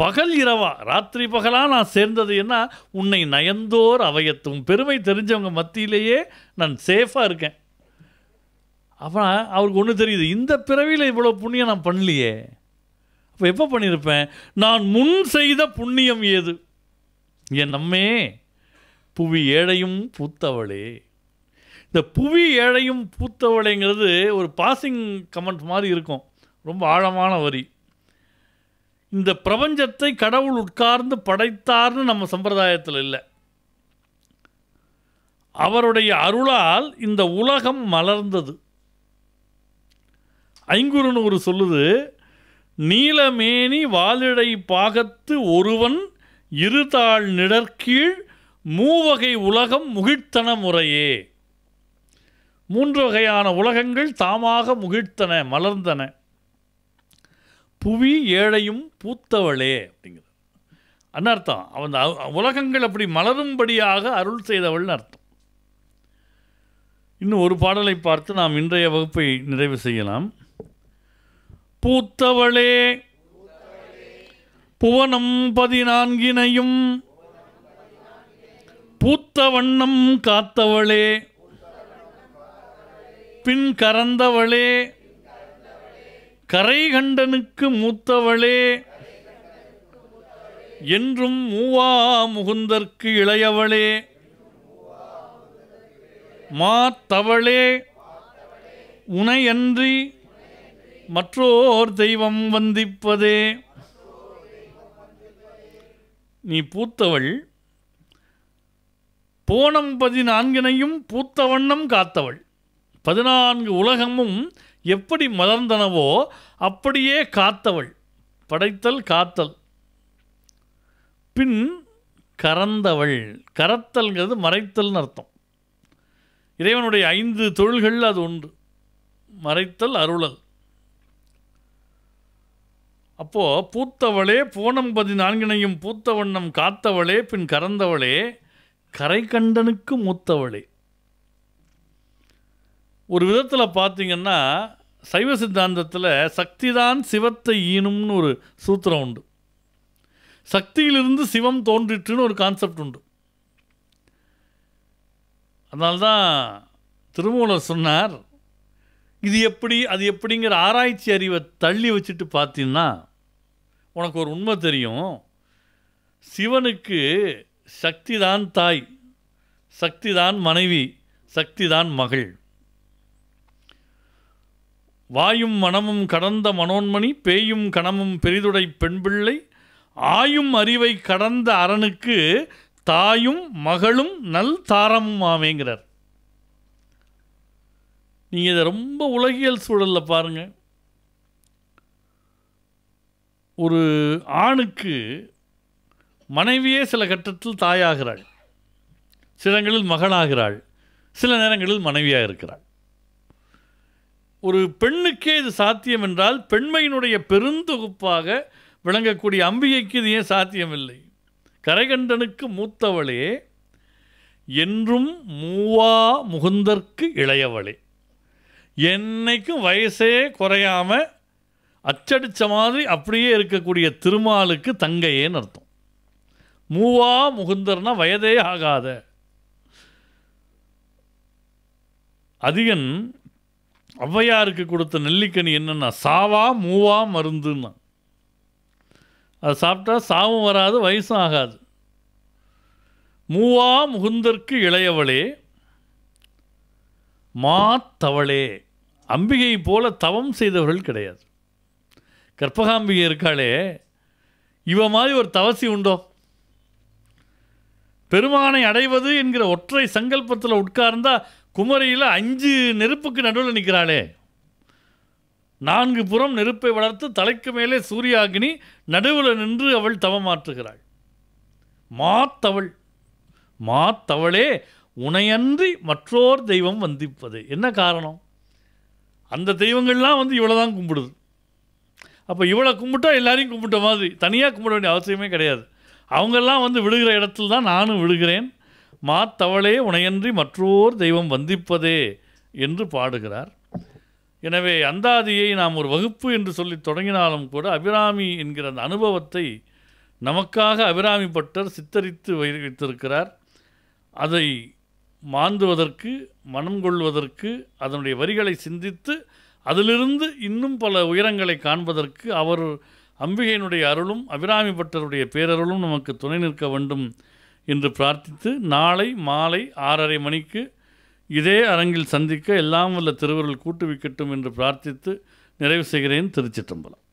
பகல் இரவா? ராத்திரி பகலாக நான் சேர்ந்தது என்ன? உன்னை நயந்தோர் அவையத்தும். பெருமை தெரிஞ்சவங்க மத்தியிலேயே நான் சேஃபாக இருக்கேன். அப்புறம் அவருக்கு ஒன்று தெரியுது. இந்த பிறவியில் இவ்வளோ புண்ணியம் நான் பண்ணலையே. அப்போ எப்போ பண்ணியிருப்பேன் நான் முன் செய்த புண்ணியம் ஏது? என் நம்மே புவி ஏழையும் பூத்தவளே. இந்த புவி ஏழையும் பூத்தவளைங்கிறது ஒரு பாசிங் கமெண்ட் மாதிரி இருக்கும். ரொம்ப ஆழமான வரி. இந்த பிரபஞ்சத்தை கடவுள் உட்கார்ந்து படைத்தார்னு நம்ம சம்பிரதாயத்தில் இல்லை. அவருடைய அருளால் இந்த உலகம் மலர்ந்தது. ஐங்குறுநூறு சொல்லுது நீலமேனி வாலிடை பாகத்து ஒருவன் இருதாள் நிழற்கீழ் மூவகை உலகம் முகிழ்த்தன முறையே. மூன்று வகையான உலகங்கள் தாமாக முகிழ்த்தன மலர்ந்தன. புவி ஏழையும் பூத்தவளே அப்படிங்கிறது. அன்னர்த்தம். அவன் அ- உலகங்கள் அப்படி மலரும்படியாக அருள் செய்தவள்னு அர்த்தம். இன்னும் ஒரு பாடலை பார்த்து நாம் இன்றைய வகுப்பை நிறைவு செய்யலாம். பூத்தவளே புவனம் பதினான்கினையும் பூத்த வண்ணம் காத்தவளே பின் கறந்தவளே கரைகண்டனுக்கு மூத்தவளே என்றும் மூவா முகுந்தற்கு இளையவளே. மாத்தவளே உனையன்றி மற்றோர் தெய்வம் வந்திப்பதே. நீ பூத்தவள் போனம் பதினான்கினையும் பூத்த வண்ணம் காத்தவள். பதினான்கு உலகமும் எப்படி மலர்ந்தனவோ அப்படியே காத்தவள். படைத்தல் காத்தல். பின் கறந்தவள். கரத்தல்ங்கிறது மறைத்தல்னு அர்த்தம். இறைவனுடைய ஐந்து தொழில்கள் அது உண்டு மறைத்தல் அருளல். அப்போது பூத்தவளே பூனம் பதினான்கினையும் பூத்த வண்ணம் காத்தவளே பின் கறந்தவளே கரை கண்டனுக்கு மூத்தவளே. ஒரு விதத்தில் பார்த்திங்கன்னா சைவ சித்தாந்தத்தில் சக்தி தான் சிவத்தை ஈனும்னு ஒரு சூத்திரம் உண்டு. சக்தியிலிருந்து சிவம் தோன்றிட்டுன்னு ஒரு கான்செப்ட் உண்டு. அதனால்தான் திருமூலர் சொன்னார் இது எப்படி அது எப்படிங்கிற ஆராய்ச்சி அறிவை தள்ளி வச்சுட்டு பார்த்தீங்கன்னா உனக்கு ஒரு உண்மை தெரியும். சிவனுக்கு சக்தி தான் தாய் சக்தி தான் மனைவி சக்தி தான் மகள். வாயும் மனமும் கடந்த மனோன்மணி பேயும் கணமும் பெரிதுடை பெண்பிள்ளை ஆயும் அறிவை கடந்த அரணுக்கு தாயும் மகளும் நல் தாரமும் ஆமேங்கிறார் நீங்கள் இதை ரொம்ப உலகியல் சூழலில் பாருங்கள் ஒரு ஆணுக்கு மனைவியே சில கட்டத்தில் தாயாகிறாள். சில நேரங்களில் மகளாகிறாள் சில நேரங்களில் மனைவியாக இருக்கிறாள் ஒரு பெண்ணுக்கே இது சாத்தியம் என்றால் பெண்மையினுடைய பெருந்தொகுப்பாக விளங்கக்கூடிய அம்பிகைக்கு இது ஏன் சாத்தியமில்லை? கரைகண்டனுக்கு மூத்தவளே என்றும் மூவா முகுந்தற்கு இளையவளே. என்னைக்கும் வயசே குறையாம அச்சடித்த மாதிரி அப்படியே இருக்கக்கூடிய திருமாலுக்கு தங்கையேன்னு அர்த்தம். மூவா முகுந்தர்னா வயதே ஆகாத. அதிகன் ஔவையாருக்கு கொடுத்த நெல்லிக்கனி என்னன்னா சாவா மூவா மருந்துன்னா. அதை சாப்பிட்டா சாவும் வராது வயசும் ஆகாது. மூவா முகுந்தற்கு இளையவளே மாத்தவளே அம்பிகை போல தவம் செய்தவர்கள் கிடையாது. கற்பகாம்பிகை இருக்காளே இவ மாதிரி ஒரு தவசி உண்டோ? பெருமானை அடைவது என்கிற ஒற்றை சங்கல்பத்தில் உட்கார்ந்தா குமரியில் அஞ்சு நெருப்புக்கு நடுவில் நிற்கிறாளே நான்கு புறம் நெருப்பை வளர்த்து தலைக்கு மேலே சூரியாகினி நடுவில் நின்று அவள் தவமாற்றுகிறாள் மாத்தவள் மாத்தவளே உனையன்றி மற்றோர் தெய்வம் வந்திப்பது. என்ன காரணம்? அந்த தெய்வங்கள்லாம் வந்து இவ்வளோ தான் கும்பிடுது. அப்போ இவ்வளோ கும்பிட்டா எல்லாரையும் கும்பிட்ட மாதிரி தனியாக கும்பிட வேண்டிய அவசியமே கிடையாது. அவங்கெல்லாம் வந்து விழுகிற இடத்துல தான் நானும் விழுகிறேன். மாத்தவளே உனையன்றி மற்றோர் தெய்வம் வந்திப்பதே என்று பாடுகிறார். எனவே அந்தாதியை நாம் ஒரு வகுப்பு என்று சொல்லி தொடங்கினாலும் கூட அபிராமி என்கிற அந்த அனுபவத்தை நமக்காக அபிராமி பட்டர் சித்தரித்து வை வைத்திருக்கிறார். அதை மாந்துவதற்கு மனம் கொள்வதற்கு அதனுடைய வரிகளை சிந்தித்து அதிலிருந்து இன்னும் பல உயரங்களை காண்பதற்கு அவர் அம்பிகையினுடைய அருளும் அபிராமி பட்டருடைய பேரருளும் நமக்கு துணை நிற்க வேண்டும் என்று பிரார்த்தித்து நாளை மாலை ஆறரை மணிக்கு இதே அரங்கில் சந்திக்க எல்லாம் உள்ள திருவருள் கூட்டு கூட்டுவிக்கட்டும் என்று பிரார்த்தித்து நிறைவு செய்கிறேன் திருச்சிற்றம்பலம்.